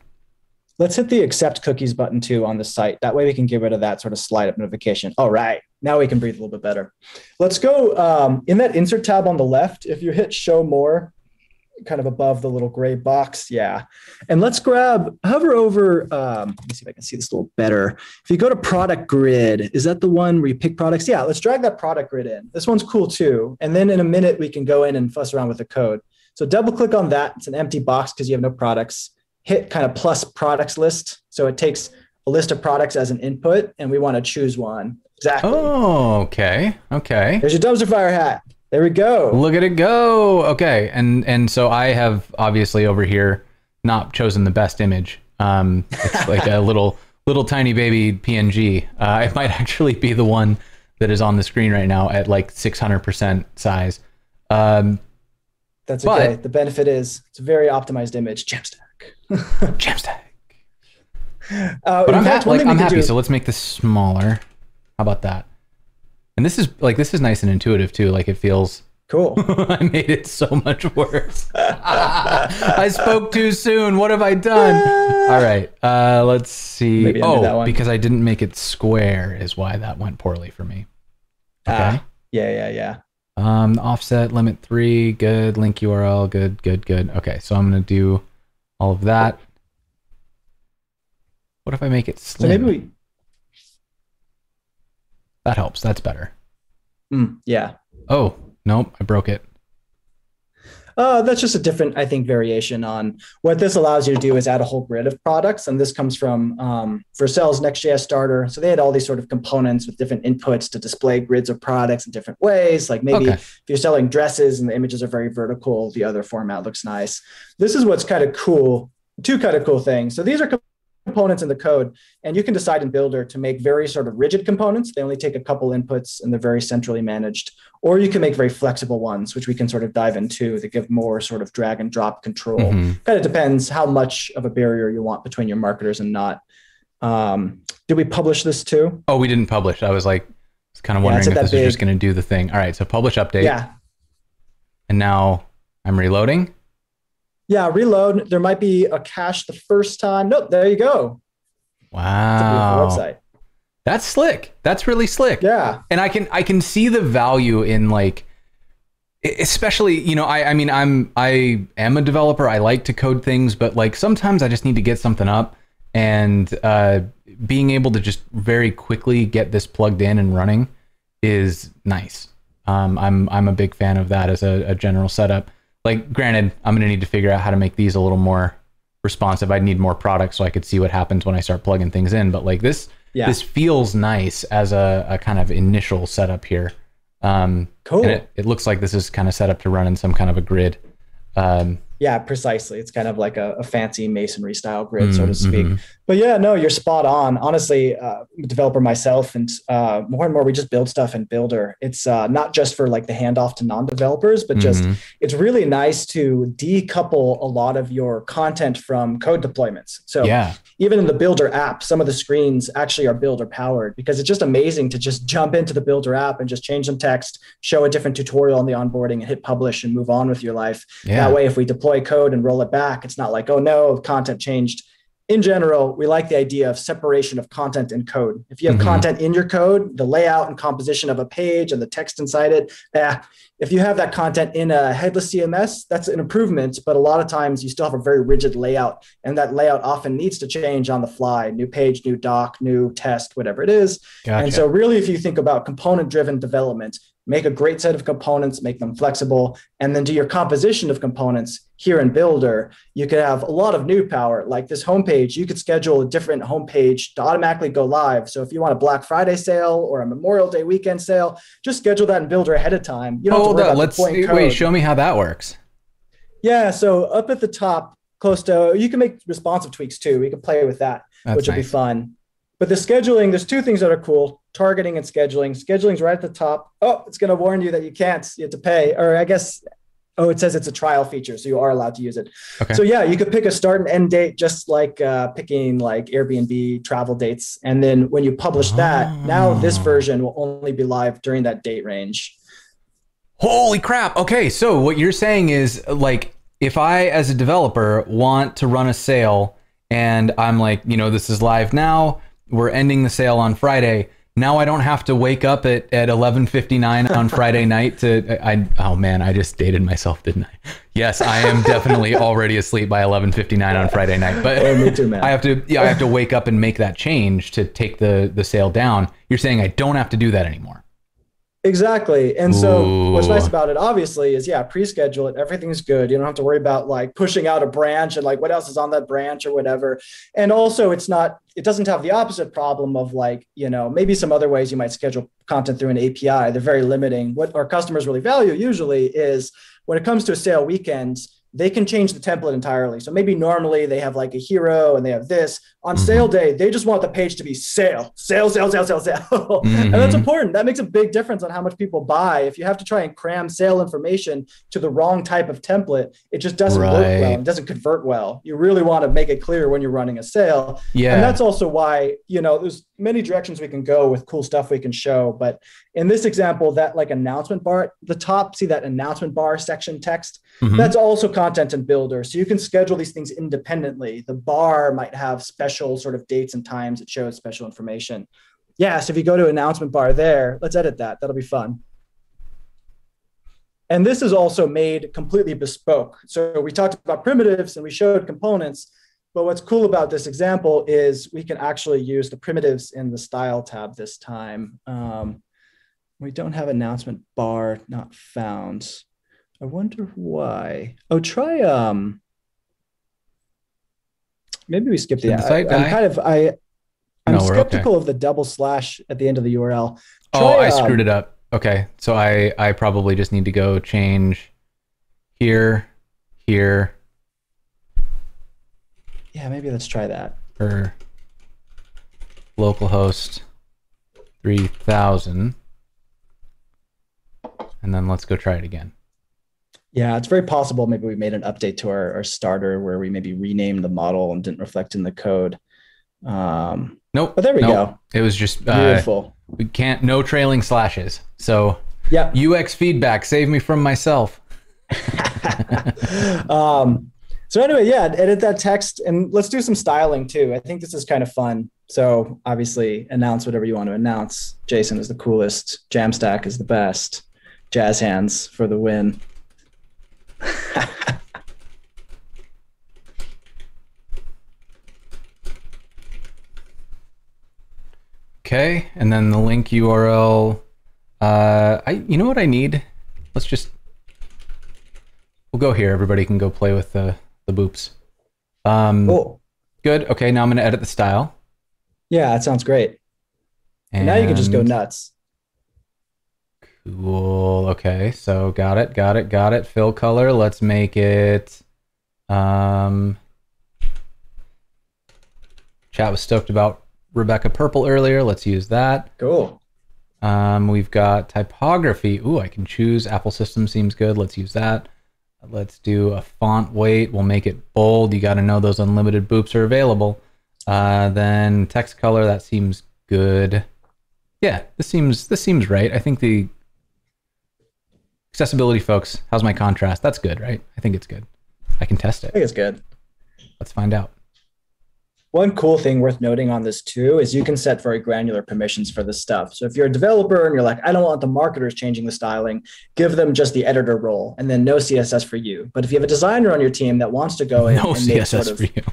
Let's hit the accept cookies button too on the site. That way we can get rid of that sort of slide up notification. All right. Now we can breathe a little bit better. Let's go um, in that insert tab on the left. If you hit show more, kind of above the little gray box. Yeah. And let's grab, hover over, um, let me see if I can see this a little better. If you go to product grid, is that the one where you pick products? Yeah, let's drag that product grid in. This one's cool too. And then in a minute, we can go in and fuss around with the code. So double click on that. It's an empty box because you have no products. Hit kind of plus products list. So it takes a list of products as an input and we want to choose one. Exactly. Oh, okay, okay. There's your dumpster fire hat. There we go. Look at it go. Okay, and and so I have obviously over here not chosen the best image. Um, it's [LAUGHS] like a little little tiny baby PNG. Uh, it might actually be the one that is on the screen right now at like 600% size. Um, That's But- okay. the benefit is it's a very optimized image. Jamstack. [LAUGHS] Jamstack. Uh, But I'm, fact, ha- like, I'm happy. do- So let's make this smaller. How about that? And this is like this is nice and intuitive too. Like it feels. cool. [LAUGHS] I made it so much worse. [LAUGHS] I spoke too soon. What have I done? All right. Uh, let's see. Maybe undo that oh, because I didn't make it square is why that went poorly for me. Okay. Ah, yeah, yeah, yeah. Um, offset limit three. Good. Link URL. Good. Good. Good. Okay. So I'm gonna do all of that. What if I make it So slim? maybe we, that helps. That's better. mm, yeah. Oh nope, I broke it. Uh, that's just a different, I think, variation on what this allows you to do is add a whole grid of products. And this comes from um, Vercel's Next.js starter. So they had all these sort of components with different inputs to display grids of products in different ways. Like maybe Okay. if you're selling dresses and the images are very vertical, the other format looks nice. This is what's kind of cool. Two kind of cool things. So these are components in the code, and you can decide in Builder to make very sort of rigid components. They only take a couple inputs and they're very centrally managed. Or you can make very flexible ones, which we can sort of dive into that give more sort of drag and drop control. Mhm. Kind of depends how much of a barrier you want between your marketers and not. Um, did we publish this too? Oh, we didn't publish. I was like, was kind of wondering it's if this that was just going to do the thing. All right, so publish update, Yeah. and now I'm reloading. Yeah, reload. There might be a cache the first time. Nope, there you go. Wow, website. that's slick. That's really slick. Yeah. and I can I can see the value in like especially you know I I mean I'm I am a developer I like to code things but like sometimes I just need to get something up and uh, being able to just very quickly get this plugged in and running is nice Um, I'm I'm a big fan of that as a, a general setup. Like, granted, I'm gonna need to figure out how to make these a little more responsive. I'd need more products so I could see what happens when I start plugging things in. But like this, Yeah. this feels nice as a, a kind of initial setup here. Um, Cool. it, it looks like this is kind of set up to run in some kind of a grid. Um, Yeah, precisely. It's kind of like a, a fancy masonry style grid, so to mm, speak. mhm. But yeah, no, you're spot on. Honestly, uh, developer myself, and uh, more and more we just build stuff in Builder. It's uh, not just for like the handoff to non-developers, but just Mhm. it's really nice to decouple a lot of your content from code deployments. So yeah, even in the Builder app, some of the screens actually are Builder powered because it's just amazing to just jump into the Builder app and just change some text, show a different tutorial on the onboarding, and hit publish and move on with your life. yeah, That way, if we deploy code and roll it back, it's not like, oh no, content changed. In general, we like the idea of separation of content and code. If you have Mhm. content in your code, the layout and composition of a page and the text inside it, eh, if you have that content in a headless CMS, that's an improvement. But a lot of times you still have a very rigid layout, and that layout often needs to change on the fly new page, new doc, new test, whatever it is. gotcha. And so, really, if you think about component driven development, make a great set of components, make them flexible, and then do your composition of components here in Builder. You could have a lot of new power. Like this homepage, you could schedule a different homepage to automatically go live. So, if you want a Black Friday sale or a Memorial Day weekend sale, just schedule that in Builder ahead of time. You don't have to Hold worry on, about let's deploying wait. Show me how that works. Yeah, so up at the top, close to you can make responsive tweaks too. We can play with that That's which will be fun. But the scheduling, there's two things that are cool targeting and scheduling. Scheduling's right at the top. Oh, it's going to warn you that you can't, you have to pay. Or I guess, oh, it says it's a trial feature, so you are allowed to use it. Okay. So yeah, you could pick a start and end date, just like uh, picking like Airbnb travel dates. And then when you publish that, now this Oh. version will only be live during that date range. Holy crap. Okay, so what you're saying is like if I as a developer want to run a sale and I'm like, you know, this is live now, we're ending the sale on Friday. Now I don't have to wake up at, at 11:59 on Friday [LAUGHS] night to I oh man, I just dated myself, didn't I? Yes, I am definitely [LAUGHS] already asleep by 11:59 on Friday night. But Oh, me too, man. [LAUGHS] I have to yeah, I have to wake up and make that change to take the the sale down. You're saying I don't have to do that anymore. Exactly. And so what's nice about it obviously is yeah, pre-schedule it. Everything's good. You don't have to worry about like pushing out a branch and like what else is on that branch or whatever. And also it's not it doesn't have the opposite problem of like, you know, maybe some other ways you might schedule content through an API. They're very limiting. What our customers really value usually is when it comes to a sale weekends, they can change the template entirely. So maybe normally they have like a hero and they have this. On Mhm. sale day, they just want the page to be sale, sale, sale, sale, sale, sale. [LAUGHS] and that's Mhm. important. That makes a big difference on how much people buy. If you have to try and cram sale information to the wrong type of template, it just doesn't work well. It doesn't convert well. You really want to make it clear when you're running a sale. Yeah. And that's also why, you know, there's many directions we can go with cool stuff we can show. But in this example, that like announcement bar at the top, see that announcement bar section text? Mhm. That's also content and builder. So you can schedule these things independently. The bar might have special sort of dates and times it shows special information. Yeah, so if you go to announcement bar there, let's edit that. That'll be fun. And this is also made completely bespoke. So we talked about primitives and we showed components. But what's cool about this example is we can actually use the primitives in the style tab this time. Um, we don't have announcement bar not found. I wonder why. Oh, try um. Maybe we skipped the. Did the site I, am kind of I. I'm No, we're okay. skeptical of the double slash at the end of the URL. Oh, Try, I screwed um, it up. Okay, so I I probably just need to go change here, here, Yeah, maybe let's try that. for localhost three thousand, and then let's go try it again. Yeah, it's very possible. Maybe we made an update to our, our starter where we maybe renamed the model and didn't reflect in the code. Um, Nope. but there we nope. It was just go. uh, Beautiful. we can't no trailing slashes. So Yeah. UX feedback save me from myself. [LAUGHS] um, so anyway, yeah, edit that text and let's do some styling too. I think this is kind of fun. So obviously announce whatever you want to announce. Jason is the coolest. Jamstack is the best. Jazz hands for the win. [LAUGHS] Okay, and then the link URL Uh, I you know what I need? Let's just we'll go here. Everybody can go play with the the boops. Um, Cool. good. Okay, now I'm gonna edit the style. Yeah, that sounds great. And now you can just go nuts. Cool. Okay, so got it, got it, got it. Fill color. Let's make it. Um, chat was stoked about Rebecca Purple earlier. Let's use that. Cool. Um, we've got typography. Ooh, I can choose. Apple System seems good. Let's use that. Let's do a font weight. We'll make it bold. You got to know those unlimited boops are available. Uh, then text color. That seems good. Yeah, this seems this seems right. I think the accessibility folks. How's my contrast? That's good, right? I think it's good. I can test it. I think it's good. Let's find out. One cool thing worth noting on this too is you can set very granular permissions for this stuff. So if you're a developer and you're like, I don't want the marketers changing the styling, give them just the editor role and then no CSS for you. But if you have a designer on your team that wants to go in No and make CSS sort of, for you.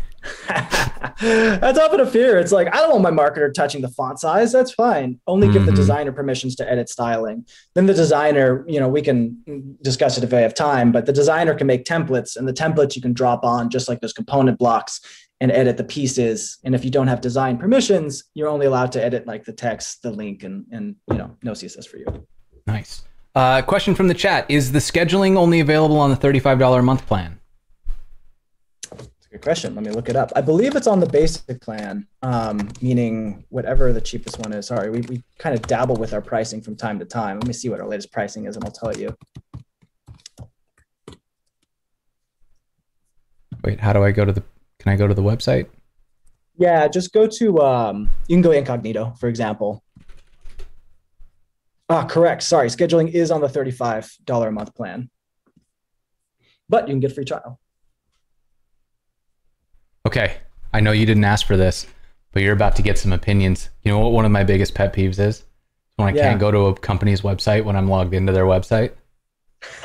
That's often a fear. It's like, I don't want my marketer touching the font size. That's fine. Only give the Mhm. designer permissions to edit styling. Then the designer, you know, we can discuss it if I have time, but the designer can make templates and the templates you can drop on just like those component blocks and edit the pieces. And if you don't have design permissions, you're only allowed to edit like the text, the link, and and you know, no CSS for you. Nice. Uh, question from the chat: Is the scheduling only available on the thirty-five dollar a month plan? Good question. Let me look it up. I believe it's on the basic plan, um, meaning whatever the cheapest one is. Sorry, we, we kind of dabble with our pricing from time to time. Let me see what our latest pricing is, and I'll tell you. Wait, how do I go to the? Can I go to the website? Yeah, just go to um, you can go incognito, for example. Ah, correct. Sorry, scheduling is on the thirty-five dollar a month plan, but you can get a free trial. Okay, I know you didn't ask for this, but you're about to get some opinions. You know what one of my biggest pet peeves is? When I Yeah. can't go to a company's website when I'm logged into their website. [LAUGHS]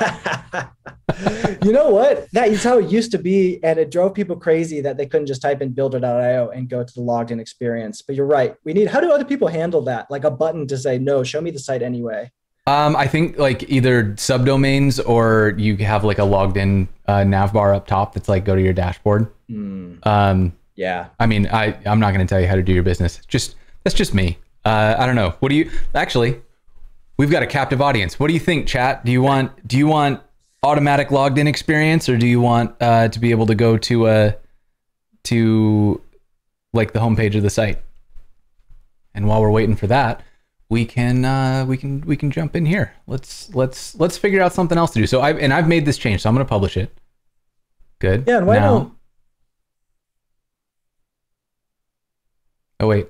you know what? That is how it used to be, and it drove people crazy that they couldn't just type in builder.io and go to the logged in experience. But you're right. We need how do other people handle that? Like a button to say, no, show me the site anyway. Um, I think like either subdomains or you have like a logged in uh, nav bar up top that's like go to your dashboard. Hmm, Um, yeah. I mean, I I'm not going to tell you how to do your business. Just that's just me. Uh, I don't know. What do you actually? We've got a captive audience. What do you think, chat? Do you want do you want automatic logged in experience, or do you want uh, to be able to go to a to like the homepage of the site? And while we're waiting for that, we can uh, we can we can jump in here. Let's let's let's figure out something else to do. So I and I've made this change, so I'm going to publish it. Good. Yeah, and why now, don't Oh wait.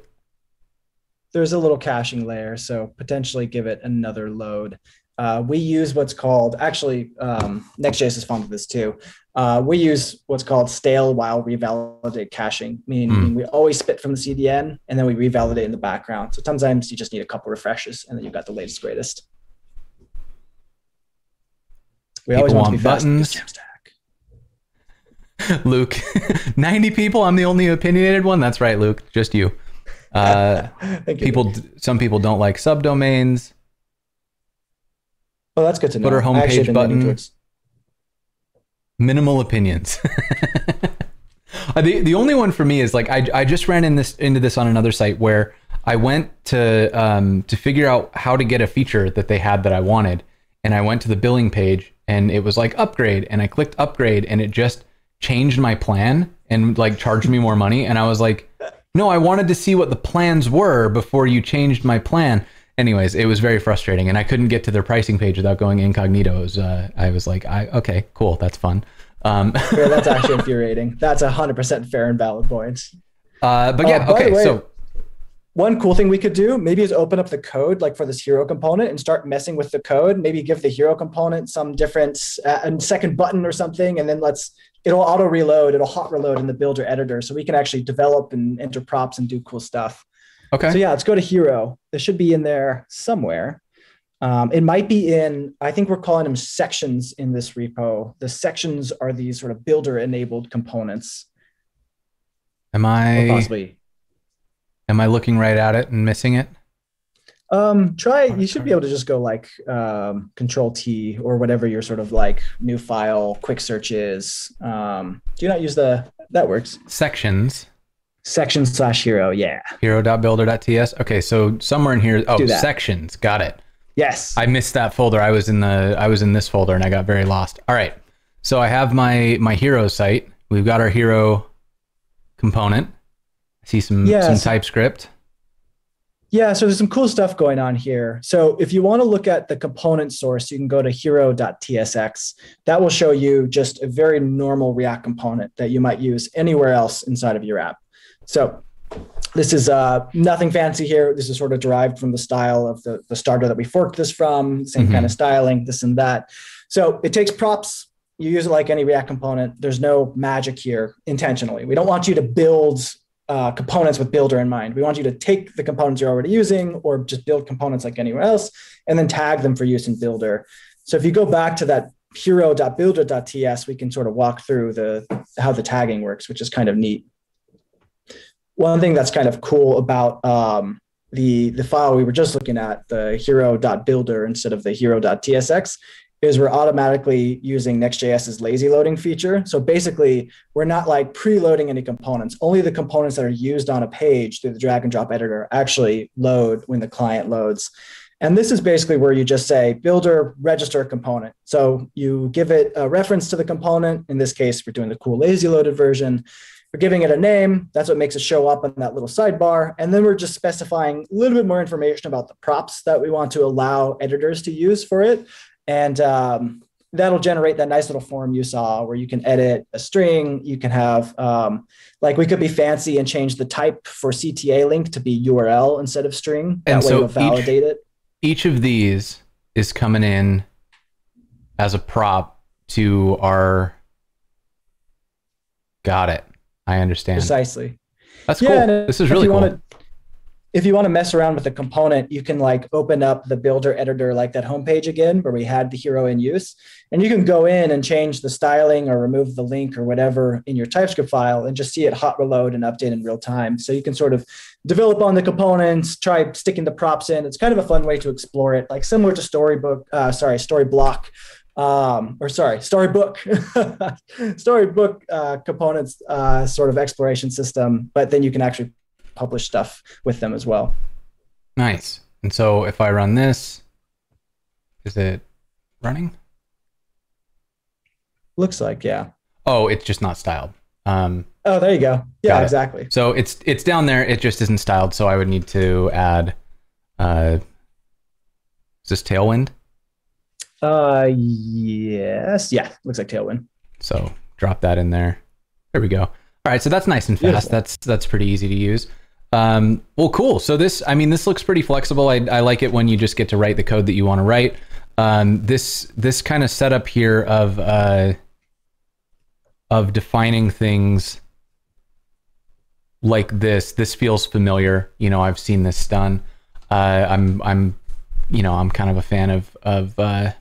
there's a little caching layer, so potentially give it another load. Uh, we use what's called actually um, Next.js is fond of this too. Uh, we use what's called stale while revalidate caching, meaning Hmm. we always spit from the CDN and then we revalidate in the background. So sometimes you just need a couple refreshes and then you've got the latest greatest. We always People want to be want buttons. [LAUGHS] Luke, [LAUGHS] 90 people. I'm the only opinionated one. That's right, Luke. Just you. Uh, [LAUGHS] Thank you. people, some people don't like subdomains. Oh, that's good to know. Put our homepage button. Minimal opinions. [LAUGHS] Uh, the the only one for me is like I, I just ran in this into this on another site where I went to um, to figure out how to get a feature that they had that I wanted, and I went to the billing page and it was like upgrade, and I clicked upgrade, and it just changed my plan and like charged me more money, and I was like, no, I wanted to see what the plans were before you changed my plan. Anyways, it was very frustrating, and I couldn't get to their pricing page without going incognito. Was, uh, I was like, I okay, cool, that's fun. Um, Yeah, that's [LAUGHS] actually infuriating. That's a hundred percent fair and valid point. uh, but Uh, yeah, the okay, way- so One cool thing we could do maybe is open up the code like for this hero component and start messing with the code. Maybe give the hero component some different uh, and second button or something, and then let's it'll auto reload. It'll hot reload in the builder editor, so we can actually develop and enter props and do cool stuff. Okay, So yeah, let's go to hero. This should be in there somewhere. Um, it might be in, I think we're calling them sections in this repo. The sections are these sort of builder enabled components. am Or I possibly. am I looking right at it and missing it? Um, try. You should be able to just go like um, Control T or whatever your sort of like new file quick search is. Um, do you not use the? That works. Sections. Section slash hero. Yeah. Hero.builder.ts. Okay, so somewhere in here. Oh, sections. Got it. Yes. I missed that folder. I was in the. I was in this folder and I got very lost. All right. So I have my my hero site. We've got our hero component. I see some yes. some TypeScript. Yeah, so there's some cool stuff going on here. So if you want to look at the component source, you can go to hero.tsx. That will show you just a very normal React component that you might use anywhere else inside of your app. So this is uh, nothing fancy here. This is sort of derived from the style of the, the starter that we forked this from, same mm-hmm. kind of styling, this and that. So it takes props. You use it like any React component. There's no magic here intentionally. We don't want you to build uh, components with builder in mind. We want you to take the components you're already using or just build components like anywhere else and then tag them for use in builder. So if you go back to that hero.builder.ts, we can sort of walk through the how the tagging works, which is kind of neat. One thing that's kind of cool about um, the, the file we were just looking at, the hero.builder instead of the hero.tsx, is we're automatically using Next.js's lazy loading feature. So basically, we're not like preloading any components. Only the components that are used on a page through the drag and drop editor actually load when the client loads. And this is basically where you just say builder register component. So you give it a reference to the component. In this case, we're doing the cool lazy loaded version. We're giving it a name. That's what makes it show up in that little sidebar. And then we're just specifying a little bit more information about the props that we want to allow editors to use for it and um, that'll generate that nice little form you saw where you can edit a string. You can have, um, like, we could be fancy and change the type for CTA link to be URL instead of string. That and way so will validate each, it. Each of these is coming in as a prop to our. Got it. I understand. Precisely. That's yeah, cool. This is really cool. Wanna, if you want to mess around with the component, you can like open up the builder editor like that homepage again where we had the hero in use. And you can go in and change the styling or remove the link or whatever in your TypeScript file and just see it hot reload and update in real time. So you can sort of develop on the components, try sticking the props in. It's kind of a fun way to explore it, like similar to Storybook, uh, sorry, Storyblok um, or sorry, storybook, [LAUGHS] storybook uh, components uh, sort of exploration system, but then you can actually publish stuff with them as well. Nice. And so if I run this, is it running? Looks like, yeah. Oh, it's just not styled. Um, oh, there you go. Yeah, exactly. So it's it's down there. It just isn't styled. So I would need to add. Uh, is this Tailwind? Uh, yes. Yeah, looks like Tailwind. So drop that in there. There we go. All right, so that's nice and fast. Beautiful. That's that's pretty easy to use. Um, well, cool. So this, I mean, this looks pretty flexible. I, I like it when you just get to write the code that you want to write. Um, this this kind of setup here of uh, of defining things like this. This feels familiar. You know, I've seen this done. Uh, I'm I'm you know I'm kind of a fan of of uh,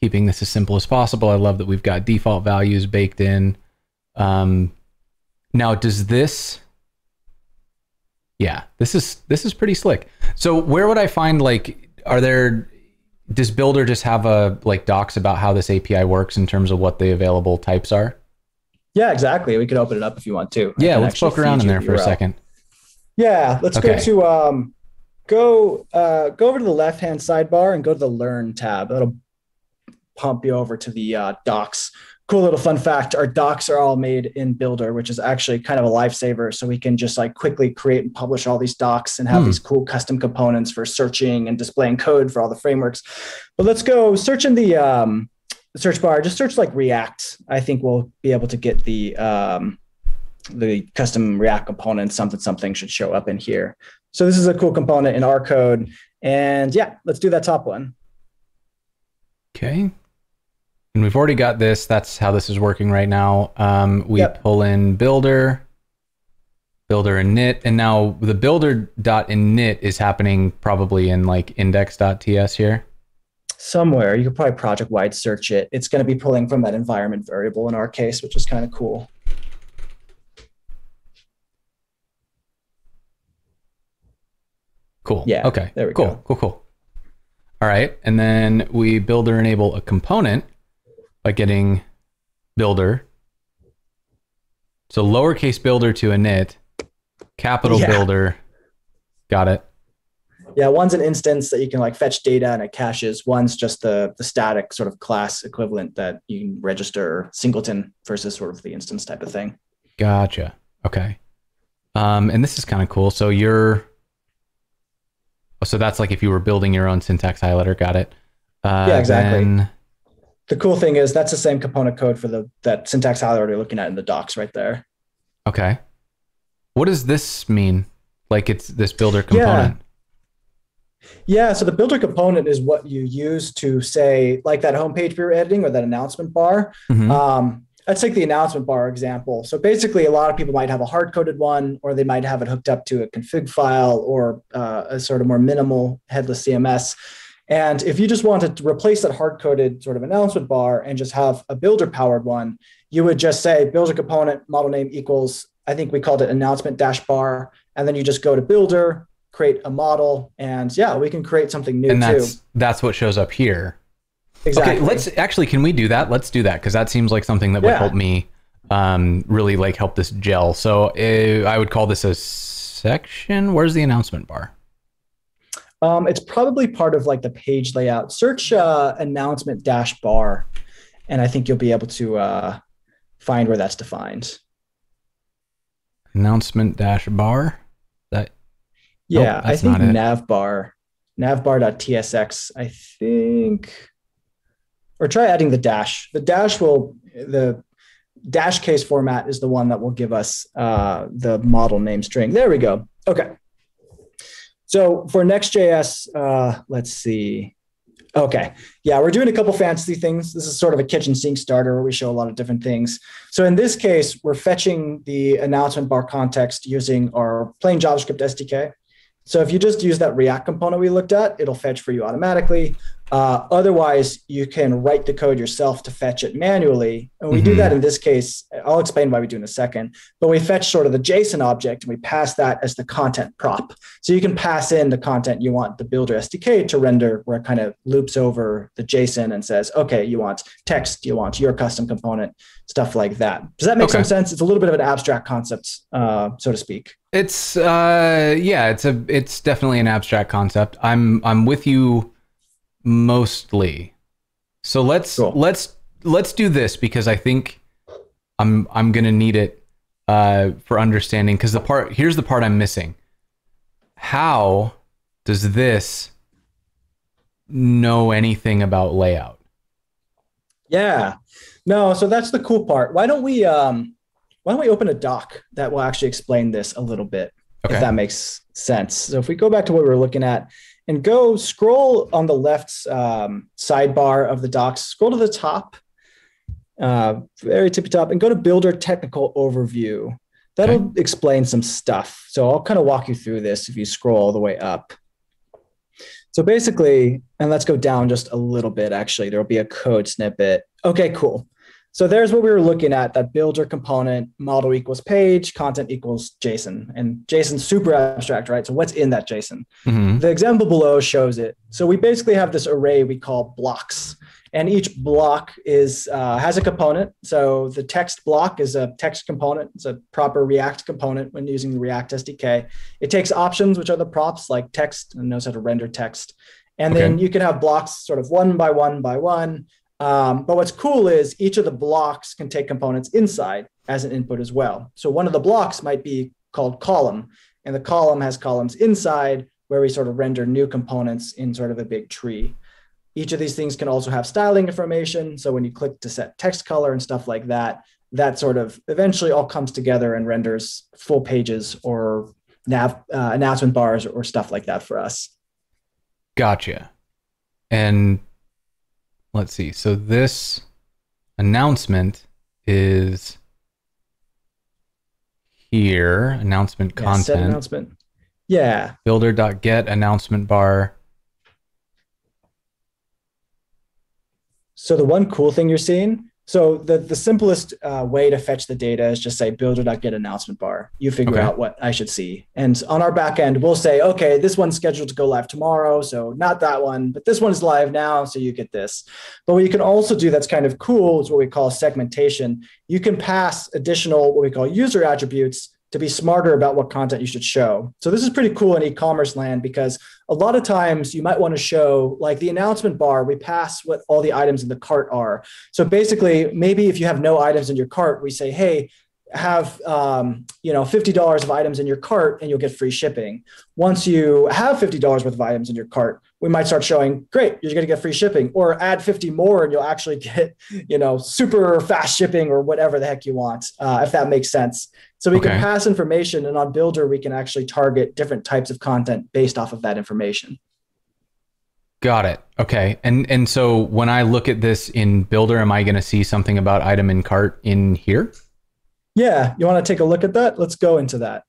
keeping this as simple as possible. I love that we've got default values baked in. Um, now, does this yeah, this is this is pretty slick. So where would I find like are there does Builder just have a like docs about how this API works in terms of what the available types are? Yeah, exactly. We could open it up if you want to. Yeah, let's poke around in there for a second. Yeah, let's okay. go to um go uh go over to the left hand sidebar and go to the learn tab. That'll pump you over to the uh, docs cool little fun fact our docs are all made in builder which is actually kind of a lifesaver. So we can just like quickly create and publish all these docs and have hmm. these cool custom components for searching and displaying code for all the frameworks. But let's go search in the um, search bar. Just search like react. I think we'll be able to get the um, the custom react component something something should show up in here. So this is a cool component in our code. And yeah let's do that top one. Okay and we've already got this. That's how this is working right now. Um, we yep. pull in builder, builder init, and now the builder dot init is happening probably in like index.ts here. Somewhere you could probably project wide search it. It's going to be pulling from that environment variable in our case, which is kind of cool. Cool. Yeah, Okay. there we cool. go. Cool. Cool. Cool. All right. And then we builder enable a component by getting builder. So lowercase builder to init, capital Yeah. builder. Got it. Yeah, one's an instance that you can like fetch data and it caches. One's just the the static sort of class equivalent that you can register singleton versus sort of the instance type of thing. Gotcha. Okay. Um, and this is kind of cool. So you're, so that's like if you were building your own syntax highlighter. Got it. Uh, Yeah, exactly. then- The cool thing is that's the same component code for the that syntax highlighter you're looking at in the docs right there. okay. What does this mean? Like it's this builder component. Yeah, yeah. so the builder component is what you use to say, like that homepage we were editing or that announcement bar. Mhm. Um, let's take the announcement bar example. So basically, a lot of people might have a hard coded one, or they might have it hooked up to a config file or uh, a sort of more minimal headless CMS. And if you just wanted to replace that hard coded sort of announcement bar and just have a builder powered one, you would just say builder component model name equals, I think we called it announcement dash bar. And then you just go to builder, create a model, and yeah, we can create something new and too. that's that's what shows up here. Exactly. Okay, let's actually can we do that? Let's do that because that seems like something that would Yeah. help me um, really like help this gel. So uh, I would call this a section. Where's the announcement bar? Um, it's probably part of like the page layout. Search uh, announcement dash bar, and I think you'll be able to uh, find where that's defined. Announcement dash bar. That Yeah, Nope, I think navbar, navbar.tsx, I think, or try adding the dash. The dash will, the dash case format is the one that will give us uh, the model name string. There we go. Okay. So for Next.js, uh, let's see. Okay. Yeah, we're doing a couple fancy things. This is sort of a kitchen sink starter where we show a lot of different things. So in this case, we're fetching the announcement bar context using our plain JavaScript SDK. So if you just use that React component we looked at, it'll fetch for you automatically. Uh, otherwise, you can write the code yourself to fetch it manually. And we do Mhm. that in this case. I'll explain why we do in a second. But we fetch sort of the JSON object and we pass that as the content prop. So you can pass in the content you want the Builder SDK to render, where it kind of loops over the JSON and says, okay, you want text, you want your custom component, stuff like that. Does that make Okay. some sense? It's a little bit of an abstract concept, uh, so to speak. It's uh yeah, it's a it's definitely an abstract concept. I'm I'm with you mostly. So let's Cool. let's let's do this because I think I'm I'm going to need it uh for understanding cuz the part here's the part I'm missing. How does this know anything about layout? Yeah. No, so that's the cool part. Why don't we um why don't we open a doc that will actually explain this a little bit, Okay. if that makes sense. So if we go back to what we were looking at and go scroll on the left um, sidebar of the docs, scroll to the top, uh, very tippy top, and go to Builder Technical Overview. That'll explain some stuff. So I'll kind of walk you through this if you scroll all the way up. So basically, and let's go down just a little bit, actually, there'll be a code snippet. Okay, cool. So there's what we were looking at, that builder component, model equals page, content equals JSON. And JSON's super abstract, right? So what's in that JSON? Mhm. The example below shows it. So we basically have this array we call blocks, and each block is uh, has a component. So the text block is a text component. It's a proper React component when using the React SDK. It takes options, which are the props like text, and knows how to render text. And then you can have blocks sort of one by one by one. Um, but what's cool is each of the blocks can take components inside as an input as well. So one of the blocks might be called column, and the column has columns inside where we sort of render new components in sort of a big tree. Each of these things can also have styling information. So when you click to set text color and stuff like that, that sort of eventually all comes together and renders full pages or nav uh, announcement bars or, or stuff like that for us. Gotcha. And let's see. So this announcement is here. Announcement Yeah, set content. announcement. Yeah. Builder.get announcement bar. So the one cool thing you're seeing, So the, the simplest uh, way to fetch the data is just say builder.get announcement bar. You figure Okay. out what I should see. And on our back end, we'll say, okay, this one's scheduled to go live tomorrow. So not that one, but this one is live now. So you get this. But what you can also do that's kind of cool is what we call segmentation. You can pass additional, what we call user attributes to be smarter about what content you should show. So this is pretty cool in e-commerce land because a lot of times you might want to show like the announcement bar, we pass what all the items in the cart are. So basically, maybe if you have no items in your cart, we say, hey, have um, you know $50 of items in your cart and you'll get free shipping. Once you have $50 worth of items in your cart, we might start showing, great, you're gonna get free shipping, or add 50 more and you'll actually [LAUGHS] get, you know, super fast shipping or whatever the heck you want, uh, if that makes sense. So we Okay. can pass information and on Builder, we can actually target different types of content based off of that information. Got it. Okay. And and so when I look at this in Builder, am I going to see something about item in cart in here? Yeah, you want to take a look at that? Let's go into that.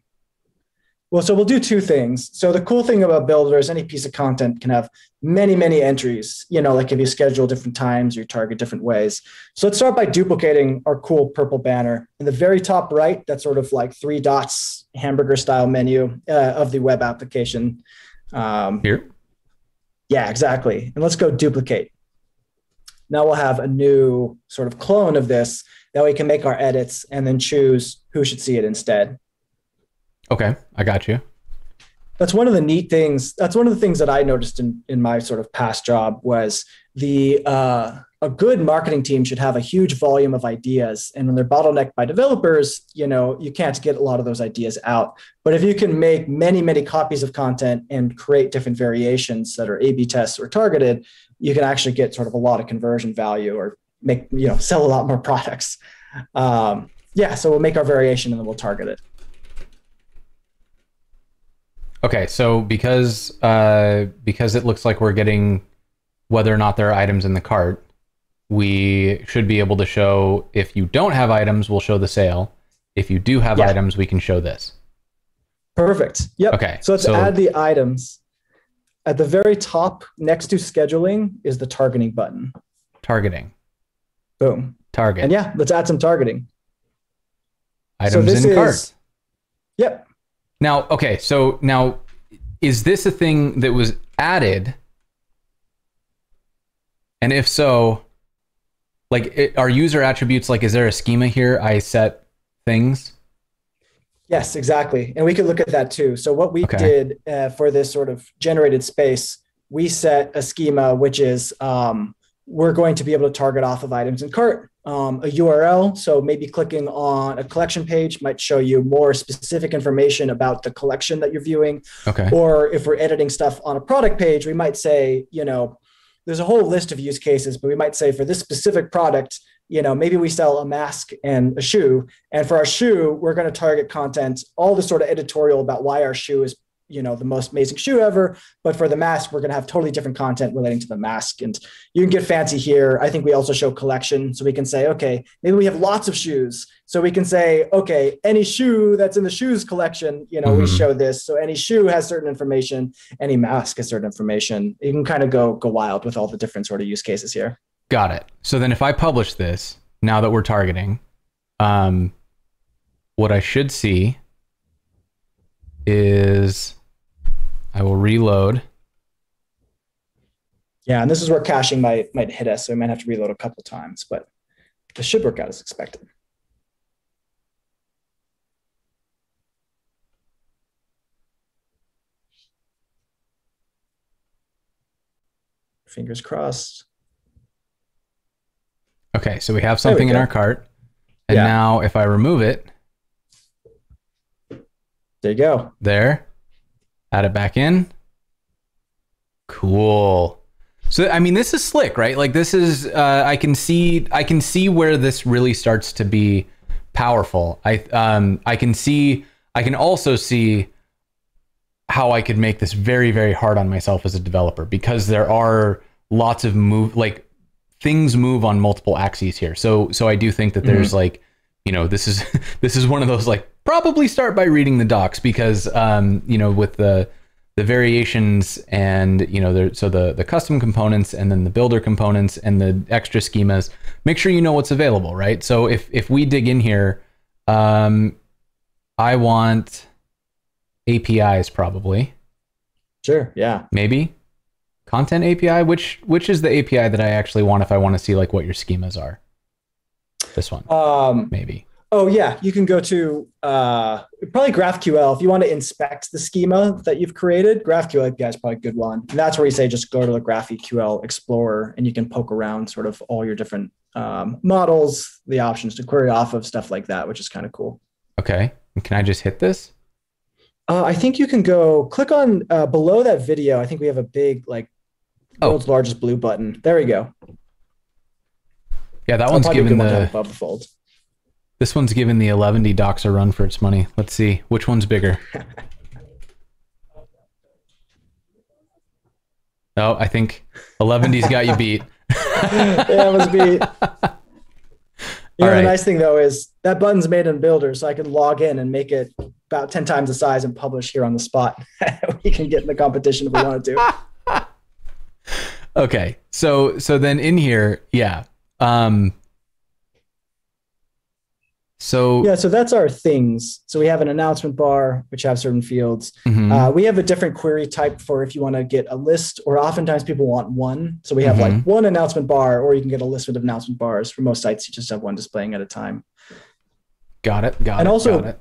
Well, so we'll do two things. So the cool thing about Builder is any piece of content can have many, many entries. You know, like if you schedule different times, you target different ways. So let's start by duplicating our cool purple banner. In the very top right, that's sort of like three dots hamburger style menu uh, of the web application. Um, Here. yeah, exactly. And let's go duplicate. Now we'll have a new sort of clone of this that we can make our edits and then choose who should see it instead. Okay. I got you. That's one of the neat things. That's one of the things that I noticed in, in my sort of past job was the uh, a good marketing team should have a huge volume of ideas. And when they're bottlenecked by developers, you know, you can't get a lot of those ideas out. But if you can make many, many copies of content and create different variations that are A/B tests or targeted, you can actually get sort of a lot of conversion value or make you know sell a lot more [LAUGHS] products. Um, yeah, so we'll make our variation and then we'll target it. Okay. So because uh because it looks like we're getting whether or not there are items in the cart, we should be able to show if you don't have items, we'll show the sale. If you do have Yeah. items, we can show this. Perfect. Yep. Okay, So let's so- add the items. At the very top, next to scheduling, is the targeting button. Targeting. Boom. Target. And yeah, let's add some targeting. items this in is- cart. Yep. Now, okay, so now is this a thing that was added? And if so, like it, are user attributes like is there a schema here I set things? Yes, exactly. And we could look at that too. So what we Okay. did uh, for this sort of generated space, we set a schema which is um, we're going to be able to target off of items in cart. Um, a URL, so maybe clicking on a collection page might show you more specific information about the collection that you're viewing. Okay. Or if we're editing stuff on a product page, we might say, you know, there's a whole list of use cases, but we might say for this specific product, you know, maybe we sell a mask and a shoe. And for our shoe, we're going to target content, all the sort of editorial about why our shoe is, you know, the most amazing shoe ever. But for the mask, we're going to have totally different content relating to the mask. And you can get fancy here. I think we also show collection. So we can say, okay, maybe we have lots of shoes. So we can say, okay, any shoe that's in the shoes collection, you know, we Mhm. show this. So any shoe has certain information, any mask has certain information. You can kind of go go wild with all the different sort of use cases here. Got it. So then if I publish this, now that we're targeting, um what I should see is I will reload. Yeah, and this is where caching might might hit us. So we might have to reload a couple times, but this should work out as expected. Fingers crossed. Okay, so we have There we something in our cart. And Yeah. now if I remove it, There you go. there, add it back in. Cool. So I mean this is slick, right? Like this is uh, I can see I can see where this really starts to be powerful. I um I can see I can also see how I could make this very very hard on myself as a developer because there are lots of move like things move on multiple axes here. So so I do think that there's like you know this is [LAUGHS] this is one of those like probably start by reading the docs because um you know with the the variations and you know the, so the the custom components and then the builder components and the extra schemas make sure you know what's available right? So if if we dig in here um i want apis probably. Sure. Yeah. maybe. Content api which which is the api that i actually want if i want to see like what your schemas are? This one. Um, maybe oh yeah, you can go to uh, probably GraphQL if you want to inspect the schema that you've created. GraphQL API is probably a good one. And that's where you say just go to the GraphQL Explorer and you can poke around sort of all your different um, models, the options to query off of, stuff like that, which is kind of cool. okay And can i just hit this Uh, I think you can go click on uh, below that video. I think we have a big like Oh. world's largest blue button. There we go. yeah that I'll one's given good one to the above the fold. This one's giving the 11ty docs a run for its money. Let's see which one's bigger. [LAUGHS] oh, I think 11ty's got you beat. [LAUGHS] yeah, it was beat. [LAUGHS] You know, All right. the nice thing though is that button's made in Builder, so I can log in and make it about 10 times the size and publish here on the spot. we can get in the competition if we wanted to. Okay, so so then in here, yeah. Um. So Yeah, so that's our things. So we have an announcement bar, which have certain fields. mhm, Uh, we have a different query type for if you want to get a list, or oftentimes people want one. So we have like one announcement bar, or you can get a list of announcement bars. For most sites, you just have one displaying at a time. got it. Got and it. And also- it.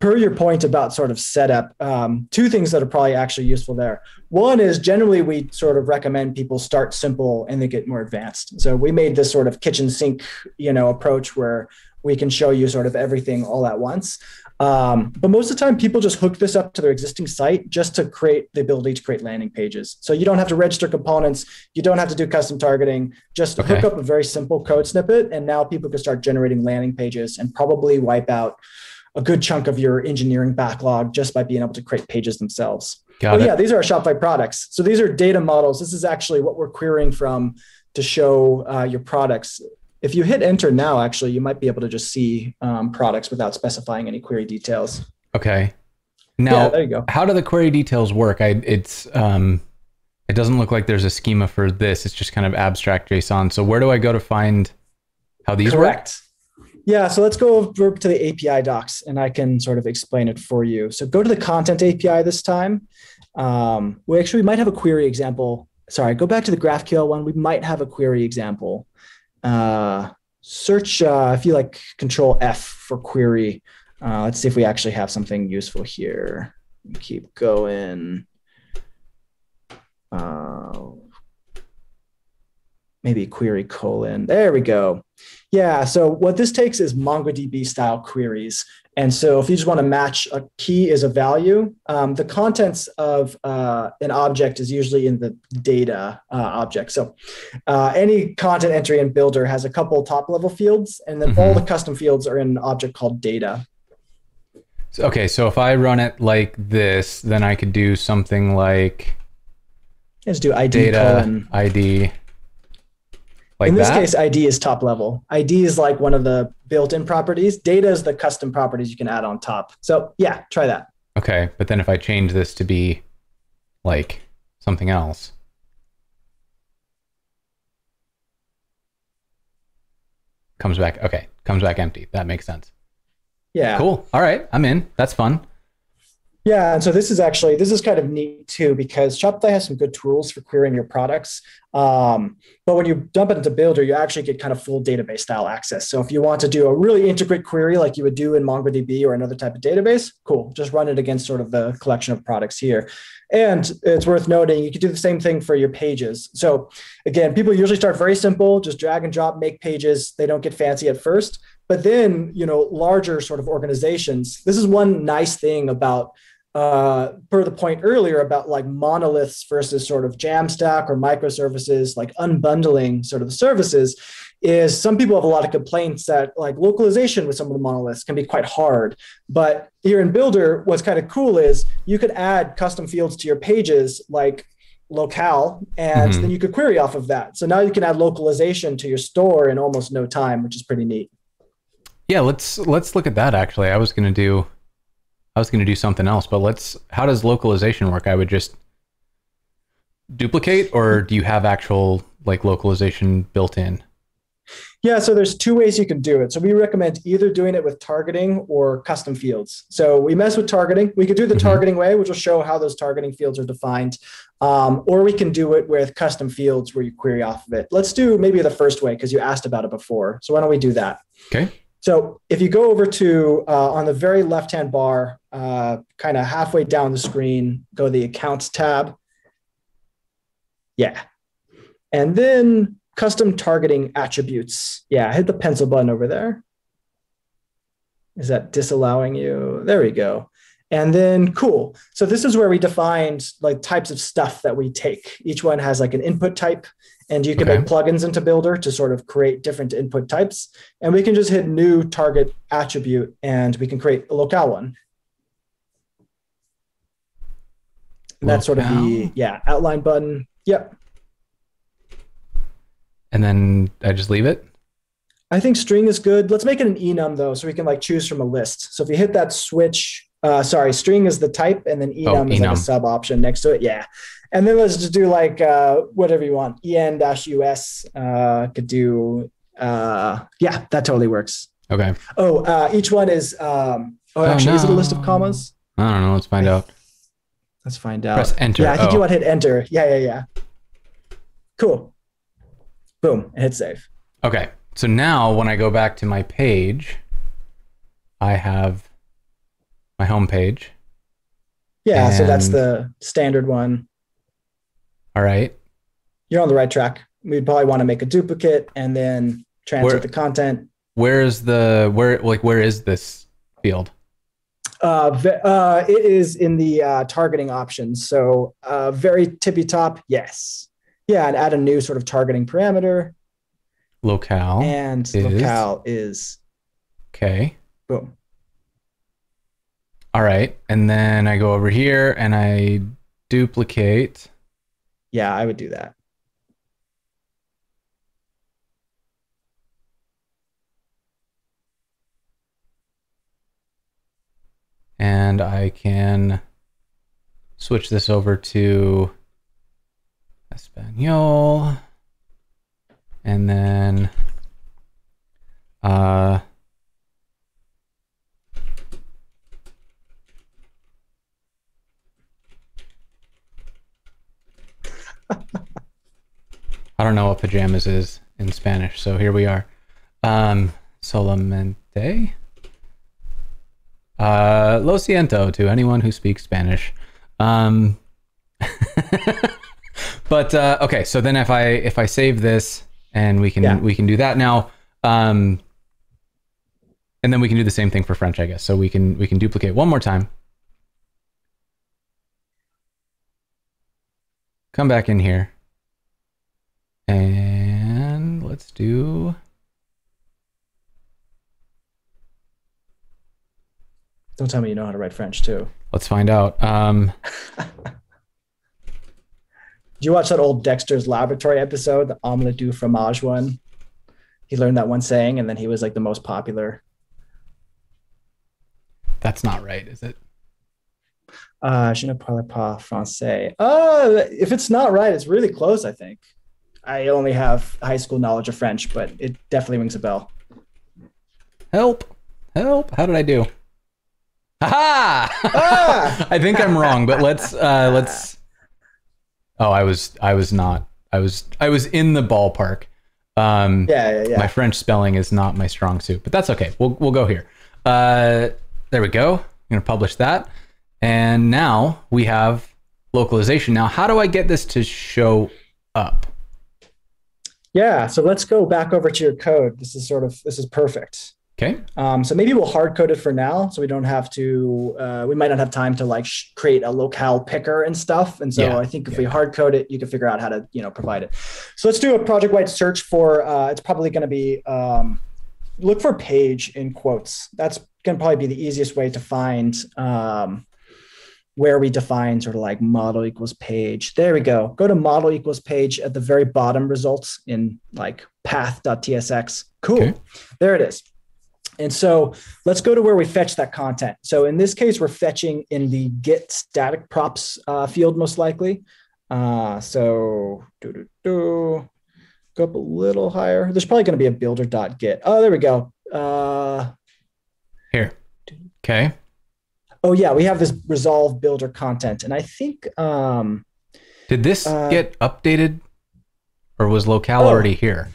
per your point about sort of setup, um, two things that are probably actually useful there. One is generally we sort of recommend people start simple and they get more advanced. So we made this sort of kitchen sink, you know, approach where we can show you sort of everything all at once. Um, but most of the time, people just hook this up to their existing site just to create the ability to create landing pages. So you don't have to register components, you don't have to do custom targeting. Just hook up a very simple code snippet, and now people can start generating landing pages and probably wipe out a good chunk of your engineering backlog just by being able to create pages themselves. Got oh it. yeah, these are our Shopify products. So these are data models. This is actually what we're querying from to show uh, your products. If you hit enter now, actually, you might be able to just see um, products without specifying any query details. Okay. yeah, Now, there you go. how do the query details work? I it's um, it doesn't look like there's a schema for this. It's just kind of abstract JSON. So where do I go to find how these work? Correct. Yeah, so let's go over to the API docs and I can sort of explain it for you. So go to the content API this time. Um, we actually might have a query example. Sorry, go back to the GraphQL one. We might have a query example. Uh, search, uh, if you like, control F for query. Uh, let's see if we actually have something useful here. Keep going. Uh, maybe query colon. There we go. Yeah. So what this takes is MongoDB style queries. And so if you just want to match a key as a value, um, the contents of uh, an object is usually in the data uh, object. So uh, any content entry in Builder has a couple top level fields, and then all Mhm. the custom fields are in an object called data. So- Okay, so if I run it like this, then I could do something like Let's do ID data colon. ID. Like in this that? case, ID is top level. ID is like one of the built-in properties. Data is the custom properties you can add on top. So yeah, try that. Okay, but then if I change this to be like something else. Comes back. Okay, comes back empty. That makes sense. Yeah. Cool. All right, I'm in. That's fun. Yeah, and so this is actually this is kind of neat too because Shopify has some good tools for querying your products. Um, but when you dump it into Builder, you actually get kind of full database style access. So if you want to do a really intricate query like you would do in MongoDB or another type of database, cool. Just run it against sort of the collection of products here. And it's worth noting you could do the same thing for your pages. So again, people usually start very simple, just drag and drop, make pages. They don't get fancy at first. But then, you know, larger sort of organizations, this is one nice thing about uh, per the point earlier about like monoliths versus sort of Jamstack or microservices, like unbundling sort of the services, is some people have a lot of complaints that like localization with some of the monoliths can be quite hard. But here in Builder, what's kind of cool is you could add custom fields to your pages like locale, and Mhm. then you could query off of that. So now you can add localization to your store in almost no time, which is pretty neat. Yeah, let's let's look at that actually. I was gonna do I was going to do something else, but let's. How does localization work? I would just duplicate, or do you have actual like localization built in? Yeah, so there's two ways you can do it. So we recommend either doing it with targeting or custom fields. So we mess with targeting. We could do the mm-hmm. targeting way, which will show how those targeting fields are defined, um, or we can do it with custom fields where you query off of it. Let's do maybe the first way because you asked about it before. So why don't we do that? Okay. So if you go over to uh, on the very left hand bar, uh, kind of halfway down the screen, go to the accounts tab. Yeah. And then custom targeting attributes. Yeah, hit the pencil button over there. Is that disallowing you? There we go. And then cool. So this is where we defined like types of stuff that we take. Each one has like an input type and you can okay. make plugins into Builder to sort of create different input types. And we can just hit new target attribute and we can create a locale one. And that's sort of the yeah outline button. Yep and then I just leave it. I think string is good. Let's make it an enum though, so we can like choose from a list. So if you hit that switch, uh, sorry, string is the type, and then enum, oh, enum. is like a sub option next to it. Yeah, and then let's just do like uh, whatever you want. En dash us uh, could do. Uh, yeah, that totally works. Okay. Oh, uh, each one is. Um, oh, actually, oh, no. is it a list of commas? I don't know. Let's find out. Let's find out. Press enter. Yeah, I think oh. you want to hit enter. Yeah, yeah, yeah. Cool boom, hit save. Okay. So now when I go back to my page, I have my home page. Yeah, and... so that's the standard one. All right. You're on the right track. We'd probably want to make a duplicate and then transfer where, the content. Where is the where like where is this field? Uh, uh, it is in the uh, targeting options. So uh, very tippy top, yes. Yeah, and add a new sort of targeting parameter. Locale. And is... locale is. Okay. Boom. All right. And then I go over here and I duplicate. Yeah, I would do that. And I can switch this over to Espanol. And then uh, I don't know what pajamas is in Spanish, so here we are. Um, solamente. Uh, lo siento to anyone who speaks Spanish. Um, [LAUGHS] But uh, okay, so then if I if I save this and we can yeah. we can do that now, um, and then we can do the same thing for French, I guess. So we can we can duplicate one more time. Come back in here, and let's do. Don't tell me you know how to write French too. Let's find out. Um, Did you watch that old Dexter's Laboratory episode, the omelette du fromage one? He learned that one saying, and then he was like the most popular. That's not right, is it? Uh, je ne parle pas français. Uh, if it's not right, it's really close, I think. I only have high school knowledge of French, but it definitely rings a bell. Help! Help! How did I do? Ha ah! [LAUGHS] I think I'm wrong, but let's uh, let's Oh, I was I was not. I was I was in the ballpark. Um, yeah, yeah, yeah. My French spelling is not my strong suit, but that's okay. We'll we'll go here. Uh, there we go. I'm gonna publish that, and now we have localization. Now, how do I get this to show up? Yeah, so let's go back over to your code. This is sort of this is perfect. Okay. Um, so maybe we'll hard code it for now, so we don't have to. Uh, we might not have time to like sh- create a locale picker and stuff. And so yeah, I think if yeah. we hard code it, you can figure out how to you know provide it. So let's do a project wide search for. Uh, it's probably going to be um, look for page in quotes. That's going to probably be the easiest way to find um, where we define sort of like model equals page. There we go. Go to model equals page at the very bottom results in like path.tsx. Cool. Okay. There it is. And so let's go to where we fetch that content. So in this case, we're fetching in the get static props uh, field, most likely. Uh, so do, do, do. go up a little higher. There's probably going to be a builder.get. Oh, there we go. Uh, Here. Okay. Oh yeah, we have this resolve builder content, and I think um, did this uh, get updated, or was locale oh, already here?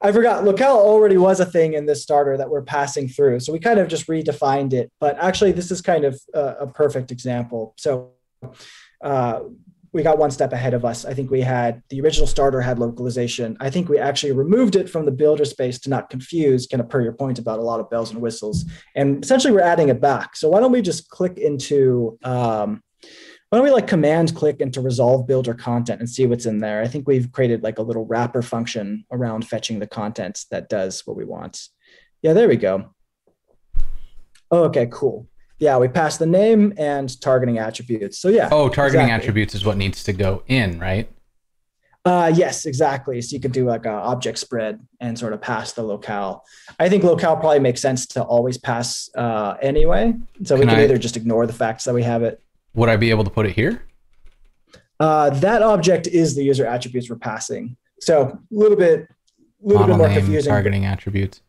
I forgot. Locale already was a thing in this starter that we're passing through, so we kind of just redefined it. But actually, this is kind of a, a perfect example. So. Uh, we got one step ahead of us. I think we had the original starter had localization. I think we actually removed it from the builder space to not confuse, kind of per your point about a lot of bells and whistles. And essentially, we're adding it back. So why don't we just click into um, why don't we like command click into resolve builder content and see what's in there? I think we've created like a little wrapper function around fetching the content that does what we want. Yeah, there we go. okay, cool yeah, we pass the name and targeting attributes. So yeah. Oh, targeting exactly. attributes is what needs to go in, right? Uh, yes, exactly. So you could do like a object spread and sort of pass the locale. I think locale probably makes sense to always pass uh, anyway. So can we can I, either just ignore the facts that we have it. Would I be able to put it here? Uh, that object is the user attributes we're passing. So a little bit, a little Model bit more name, confusing. Targeting attributes.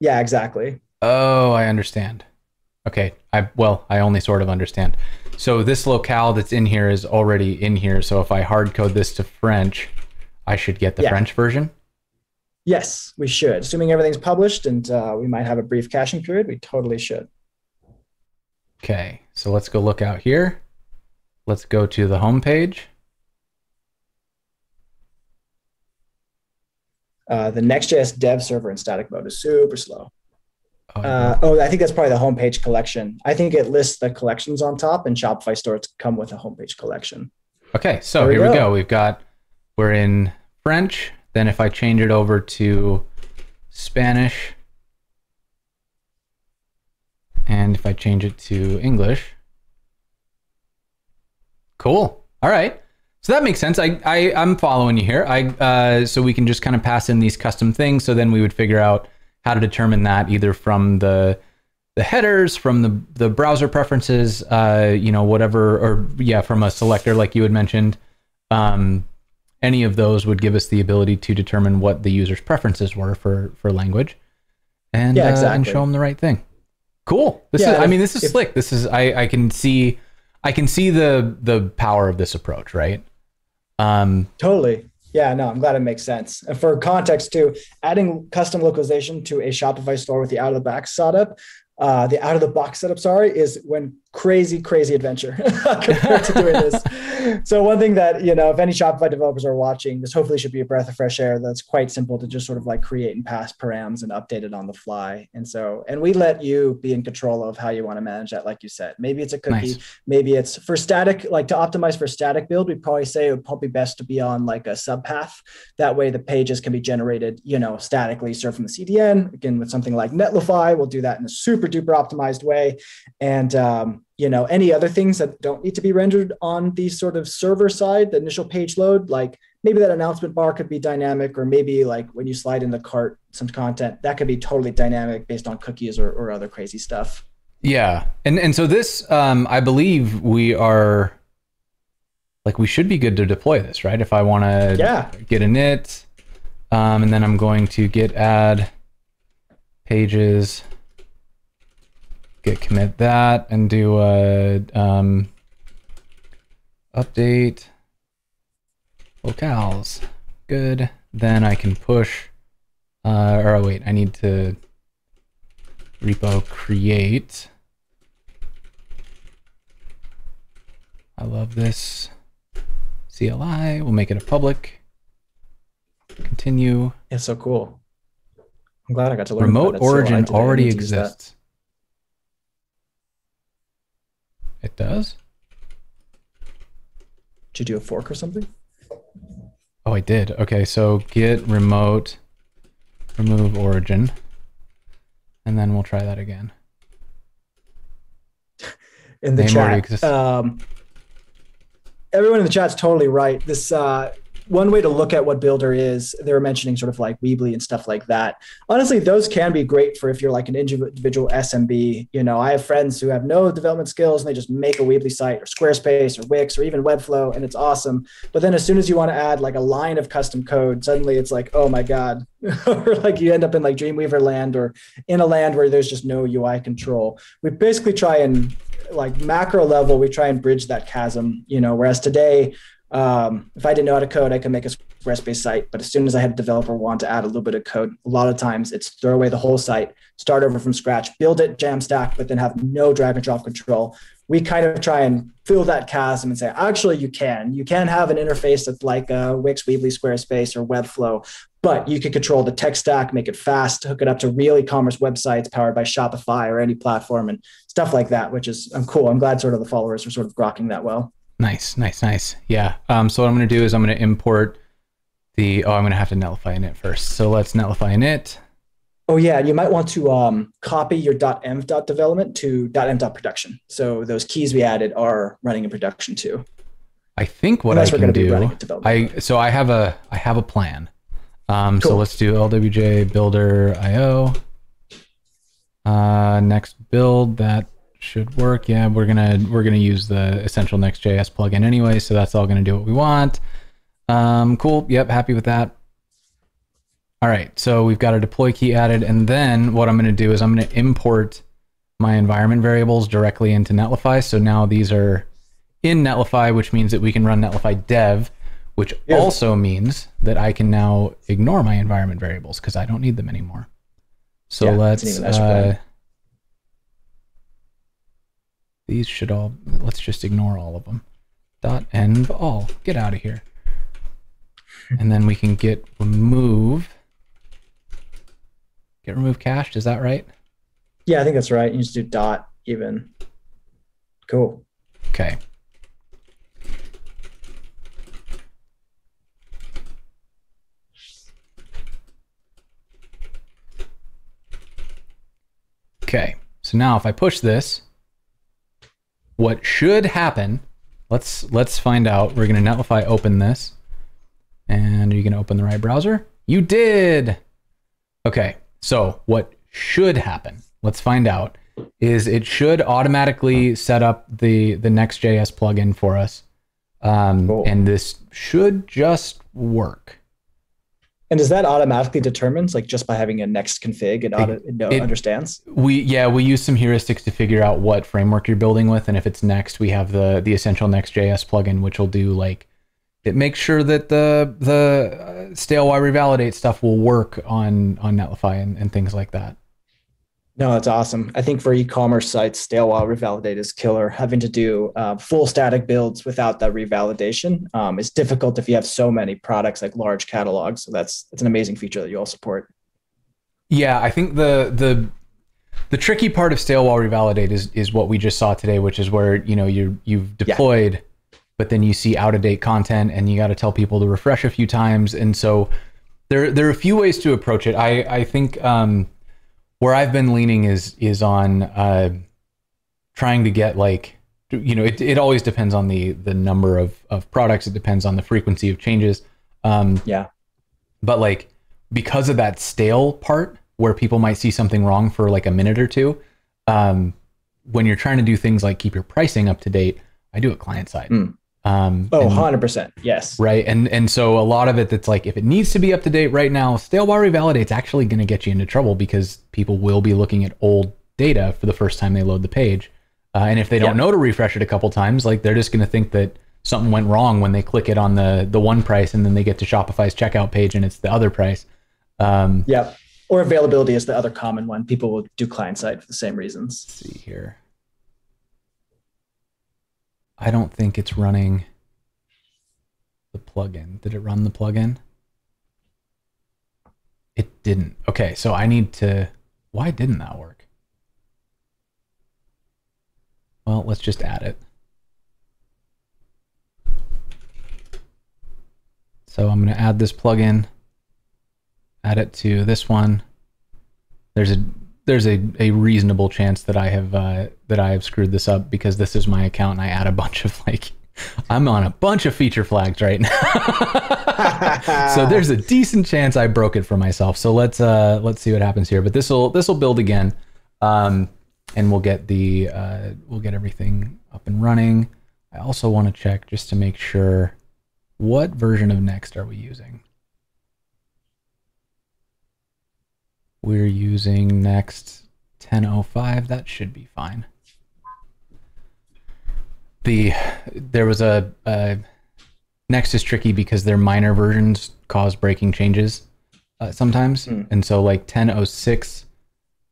Yeah, exactly. Oh, I understand. Okay, I well, I only sort of understand. So this locale that's in here is already in here. So if I hard code this to French, I should get the yeah. French version. Yes, we should. Assuming everything's published and uh, we might have a brief caching period, we totally should. Okay, so let's go look out here. Let's go to the home page. Uh, the Next.js dev server in static mode is super slow. Oh, uh, oh, I think that's probably the homepage collection. I think it lists the collections on top, and Shopify stores come with a homepage collection. Okay, so we here go. we go. We've got we're in French. Then if I change it over to Spanish, and if I change it to English, cool. All right. So that makes sense. I, I I'm following you here. I uh, so we can just kind of pass in these custom things. So then we would figure out how to determine that either from the the headers from the the browser preferences uh, you know whatever or yeah from a selector like you had mentioned um, any of those would give us the ability to determine what the user's preferences were for for language. And yeah, exactly. uh, and show them the right thing. Cool. This yeah, is i mean this is if, slick. This is i i can see i can see the the power of this approach right? Um totally yeah, no, I'm glad it makes sense. And for context too, adding custom localization to a Shopify store with the out of the box setup, uh, the out of the box setup, sorry, is when crazy, crazy adventure [LAUGHS] compared to doing this. so one thing that, you know, if any Shopify developers are watching, this hopefully should be a breath of fresh air. That's quite simple to just sort of like create and pass params and update it on the fly. And so, and we let you be in control of how you want to manage that. Like you said, maybe it's a cookie, nice. maybe it's for static, like to optimize for static build, we'd probably say it would probably best to be on like a subpath. That way the pages can be generated, you know, statically served from the CDN. Again, with something like Netlify, we'll do that in a super duper optimized way. And, um, you know any other things that don't need to be rendered on the sort of server side the initial page load like maybe that announcement bar could be dynamic or maybe like when you slide in the cart some content that could be totally dynamic based on cookies or, or other crazy stuff. Yeah. And and so this um i believe we are like we should be good to deploy this right? If i want to yeah. git init um and then i'm going to git add pages git commit that and do a um, update locales. Good. Then I can push, uh, or oh, wait, I need to repo create. I love this. CLI, we'll make it a public. Continue. It's so cool. I'm glad I got to learn. Remote origin already exists. It does? Did you do a fork or something? Oh, I did. Okay, so git remote remove origin. And then we'll try that again. In the Name chat. Um, everyone in the chat's totally right. This uh, one way to look at what Builder is, they were mentioning sort of like Weebly and stuff like that. Honestly, those can be great for if you're like an individual SMB. You know, I have friends who have no development skills and they just make a Weebly site or Squarespace or Wix or even Webflow, and it's awesome. But then as soon as you want to add like a line of custom code, suddenly it's like, oh my God. [LAUGHS] or like you end up in like Dreamweaver land or in a land where there's just no UI control. We basically try and like macro level, we try and bridge that chasm, you know, whereas today um, if I didn't know how to code, I could make a Squarespace site. But as soon as I had a developer want to add a little bit of code, a lot of times it's throw away the whole site, start over from scratch, build it Jamstack, but then have no drag and drop control. We kind of try and fill that chasm and say, actually, you can. You can have an interface that's like a Wix, Weebly, Squarespace, or Webflow, but you can control the tech stack, make it fast, hook it up to real e-commerce websites powered by Shopify or any platform and stuff like that, which is cool. I'm glad sort of the followers are sort of grokking that well. Nice, nice, nice. Yeah. Um, so what I'm going to do is I'm going to import the, oh, I'm going to have to netlify init first. So let's netlify init. Oh yeah, you might want to um, copy your .env development to .env production. So those keys we added are running in production too. I think what Unless I can do, I so I have a I have a plan. Um, cool. So let's do LWJ builder IO. Uh, next build that should work. Yeah, we're gonna we're gonna use the essential Next.js plugin anyway, so that's all gonna do what we want. Um, cool. Yep, happy with that. All right, so we've got a deploy key added, and then what I'm gonna do is I'm gonna import my environment variables directly into Netlify. So now these are in Netlify, which means that we can run Netlify dev, which yeah. also means that I can now ignore my environment variables because I don't need them anymore. So yeah, let's uh, these should all, let's just ignore all of them. Dot env all, get out of here. And then we can git remove, git remove cached, is that right? Yeah, I think that's right. You just do dot env. Cool. Okay. Okay, so now if I push this, what should happen, let's let's find out. We're gonna Netlify open this. And are you gonna open the right browser? You did! Okay, so what should happen, let's find out, is it should automatically set up the, the Next.js plugin for us. Um, cool. And this should just work. And is that automatically determined, like just by having a next config, it, auto, it, it understands? We yeah, we use some heuristics to figure out what framework you're building with, and if it's Next, we have the the essential Next.js plugin, which will do like it makes sure that the the uh, stale while revalidate stuff will work on on Netlify and, and things like that. No, that's awesome. I think for e-commerce sites, stale while revalidate is killer. Having to do uh, full static builds without that revalidation um, is difficult if you have so many products like large catalogs. So that's that's an amazing feature that you all support. Yeah, I think the the the tricky part of stale while revalidate is is what we just saw today, which is where you know you you've deployed, yeah. but then you see out of date content, and you got to tell people to refresh a few times, and so there there are a few ways to approach it. I I think. Um, where I've been leaning is is on uh, trying to get like you know it, it always depends on the the number of of products. It depends on the frequency of changes. Um yeah. but like because of that stale part where people might see something wrong for like a minute or two um when you're trying to do things like keep your pricing up to date i do it client side. Mm. Um, oh, and, 100%. Yes. Right. And and so a lot of it that's like if it needs to be up to date right now, stale while revalidate's actually going to get you into trouble because people will be looking at old data for the first time they load the page. Uh, and if they don't know to refresh it a couple times, like they're just going to think that something went wrong when they click it on the the one price and then they get to Shopify's checkout page and it's the other price. Um, yep. Or availability is the other common one. People will do client side for the same reasons. see here. I don't think it's running the plugin. Did it run the plugin? It didn't. Okay, so I need to. Why didn't that work? Well, let's just add it. So I'm going to add this plugin, add it to this one. There's a there's a, a reasonable chance that I have uh, that I have screwed this up because this is my account and I add a bunch of like I'm on a bunch of feature flags right now. [LAUGHS] so there's a decent chance I broke it for myself. So let's uh let's see what happens here. But this will this will build again. Um and we'll get the uh we'll get everything up and running. I also want to check just to make sure what version of Next are we using? We're using Next 10.05. That should be fine the there was a, a Next is tricky because their minor versions cause breaking changes uh, sometimes, mm. and so like 1006,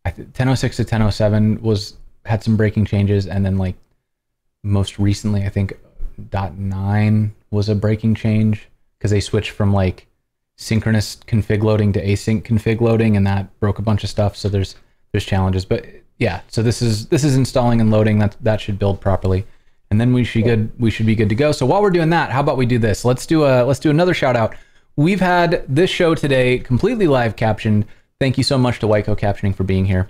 1006 to 1007 was had some breaking changes, and then like most recently, I think dot nine was a breaking change because they switched from like synchronous config loading to async config loading, and that broke a bunch of stuff. So there's there's challenges, but yeah. So this is this is installing and loading. That that should build properly and then we should good we should be good to go. So while we're doing that, how about we do this? Let's do a let's do another shout out. We've had this show today completely live captioned. Thank you so much to Whitecoat Captioning for being here.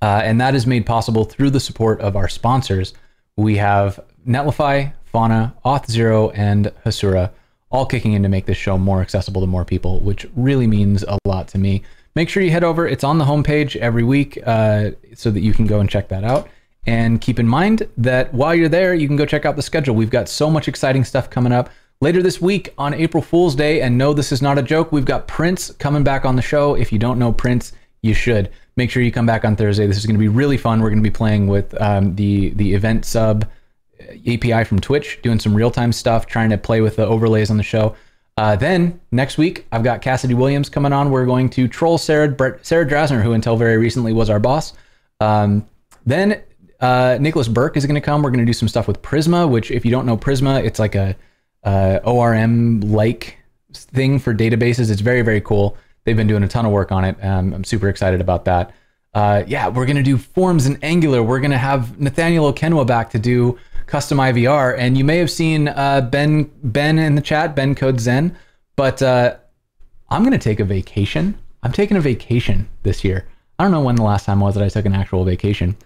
Uh, and that is made possible through the support of our sponsors. We have Netlify, Fauna, Auth0, and Hasura all kicking in to make this show more accessible to more people, which really means a lot to me. Make sure you head over. It's on the homepage every week uh, so that you can go and check that out. And keep in mind that while you're there, you can go check out the schedule. We've got so much exciting stuff coming up. Later this week on April Fool's Day, and no, this is not a joke, we've got Prince coming back on the show. If you don't know Prince, you should. Make sure you come back on Thursday. This is going to be really fun. We're going to be playing with um, the the event sub API from Twitch, doing some real time stuff, trying to play with the overlays on the show. Uh, then next week, I've got Cassidy Williams coming on. We're going to troll Sarah Sarah Drasner, who until very recently was our boss. Um, then uh, Nikolas Burk is going to come. We're going to do some stuff with Prisma, which, if you don't know Prisma, it's like a uh, ORM like thing for databases. It's very, very cool. They've been doing a ton of work on it. Um, I'm super excited about that. Uh, yeah, we're going to do forms in Angular. We're going to have Nathaniel Okenwa back to do custom IVR. And you may have seen uh, Ben Ben in the chat, Ben Code Zen. But uh, I'm going to take a vacation. I'm taking a vacation this year. I don't know when the last time was that I took an actual vacation.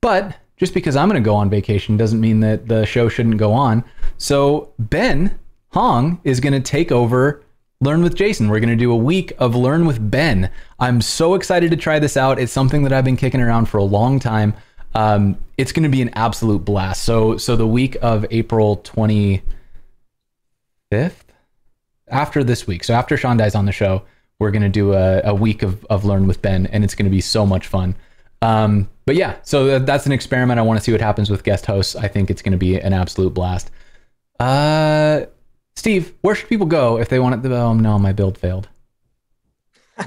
But just because I'm going to go on vacation doesn't mean that the show shouldn't go on. So Ben Hong is going to take over Learn with Jason. We're going to do a week of Learn with Ben. I'm so excited to try this out. It's something that I've been kicking around for a long time. Um, it's going to be an absolute blast. So, so the week of April 25th, after this week, so after Sean dies on the show, we're going to do a, a week of, of Learn with Ben, and it's going to be so much fun. Um, but yeah, so that's an experiment. I want to see what happens with guest hosts. I think it's going to be an absolute blast. Uh, Steve, where should people go if they want it? Oh no, my build failed. [LAUGHS]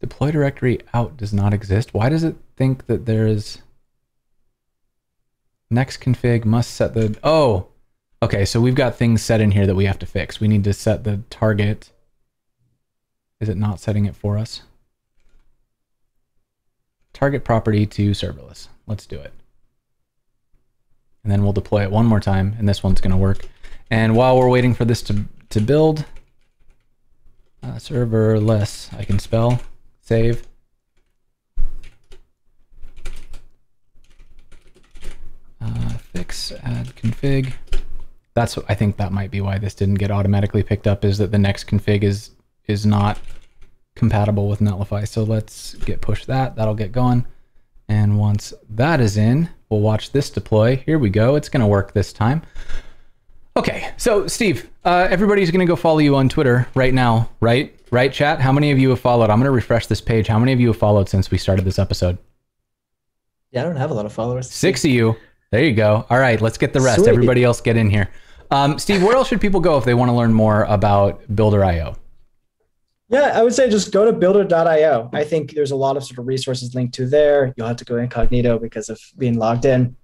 Deploy directory out does not exist. Why does it think that there is next config must set the oh okay so we've got things set in here that we have to fix we need to set the target is it not setting it for us target property to serverless. Let's do it. And then we'll deploy it one more time, and this one's going to work. And while we're waiting for this to, to build, uh, serverless, I can spell, save. Uh, fix, add config. That's I think that might be why this didn't get automatically picked up is that the next config is is not compatible with Netlify. So let's git push that. That'll get going. And once that is in, we'll watch this deploy. Here we go. It's going to work this time. Okay, so Steve, uh, everybody's going to go follow you on Twitter right now, right? Right, chat? How many of you have followed? I'm going to refresh this page. How many of you have followed since we started this episode? Yeah, I don't have a lot of followers. Six of you. There you go. All right, let's get the rest. Sweet. Everybody else get in here. Um, Steve, where else should people go if they want to learn more about Builder.io? Yeah, I would say just go to builder.io. I think there's a lot of sort of resources linked to there. You'll have to go incognito because of being logged in.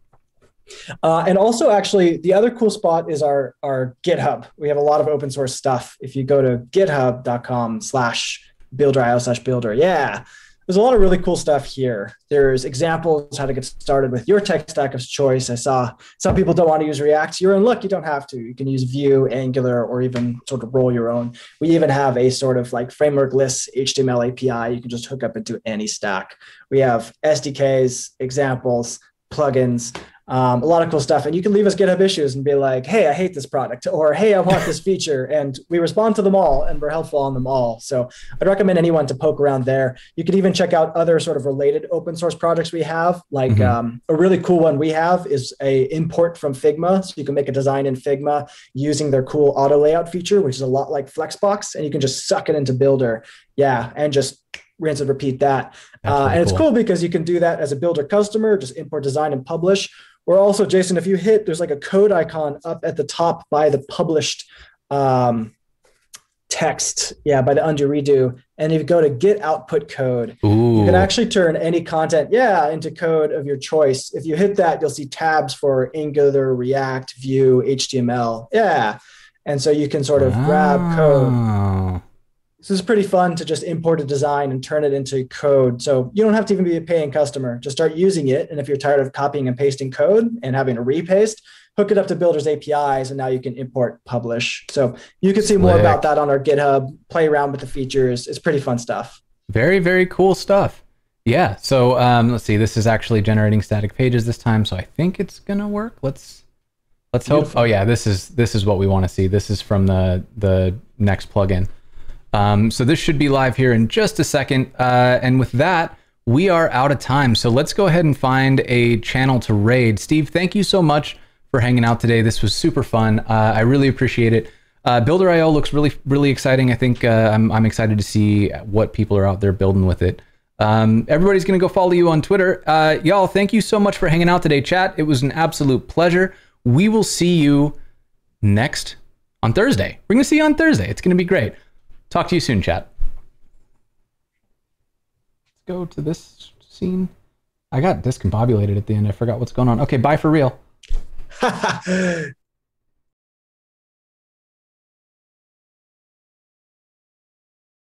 Uh, and also, actually, the other cool spot is our our GitHub. We have a lot of open source stuff. If you go to github.com slash builder.io slash builder, yeah, there's a lot of really cool stuff here. There's examples how to get started with your tech stack of choice. I saw some people don't want to use React. You're in luck. You don't have to. You can use Vue, Angular, or even sort of roll your own. We even have a sort of like frameworkless HTML API. You can just hook up into any stack. We have SDKs, examples, plugins um, a lot of cool stuff. And you can leave us GitHub issues and be like, hey, I hate this product, or hey, I want this [LAUGHS] feature. And we respond to them all and we're helpful on them all. So I'd recommend anyone to poke around there. You can even check out other sort of related open source projects we have. Like mm-hmm. um, a really cool one we have is a import from Figma. So you can make a design in Figma using their cool auto layout feature, which is a lot like Flexbox. And you can just suck it into Builder. Yeah. And just rinse and repeat that. Uh, and it's cool. cool because you can do that as a builder customer, just import design and publish, or also, Jason, if you hit, there's like a code icon up at the top by the published um, text. Yeah, by the undo redo. And if you go to get output code, Ooh. you can actually turn any content, yeah, into code of your choice. If you hit that, you'll see tabs for Angular, React, Vue, HTML. Yeah. And so you can sort of grab code so it's pretty fun to just import a design and turn it into code. So you don't have to even be a paying customer. Just start using it. And if you're tired of copying and pasting code and having to repaste, hook it up to Builder's APIs, and now you can import, publish. So you can see Slick. more about that on our GitHub. Play around with the features. It's pretty fun stuff. Very very cool stuff. Yeah. So um, let's see. This is actually generating static pages this time, so I think it's gonna work. Let's let's Beautiful. hope. Oh yeah, this is this is what we want to see. This is from the the next plugin. Um, so this should be live here in just a second. Uh, and with that, we are out of time. So let's go ahead and find a channel to raid. Steve, thank you so much for hanging out today. This was super fun. Uh, I really appreciate it. Uh, Builder.io looks really, really exciting. I think uh, I'm, I'm excited to see what people are out there building with it. Um, everybody's going to go follow you on Twitter. Uh, y'all, thank you so much for hanging out today, chat. It was an absolute pleasure. We will see you next on Thursday. We're going to see you on Thursday. It's going to be great. Talk to you soon, chat. Let's go to this scene. I got discombobulated at the end. I forgot what's going on. Okay, bye for real. [LAUGHS]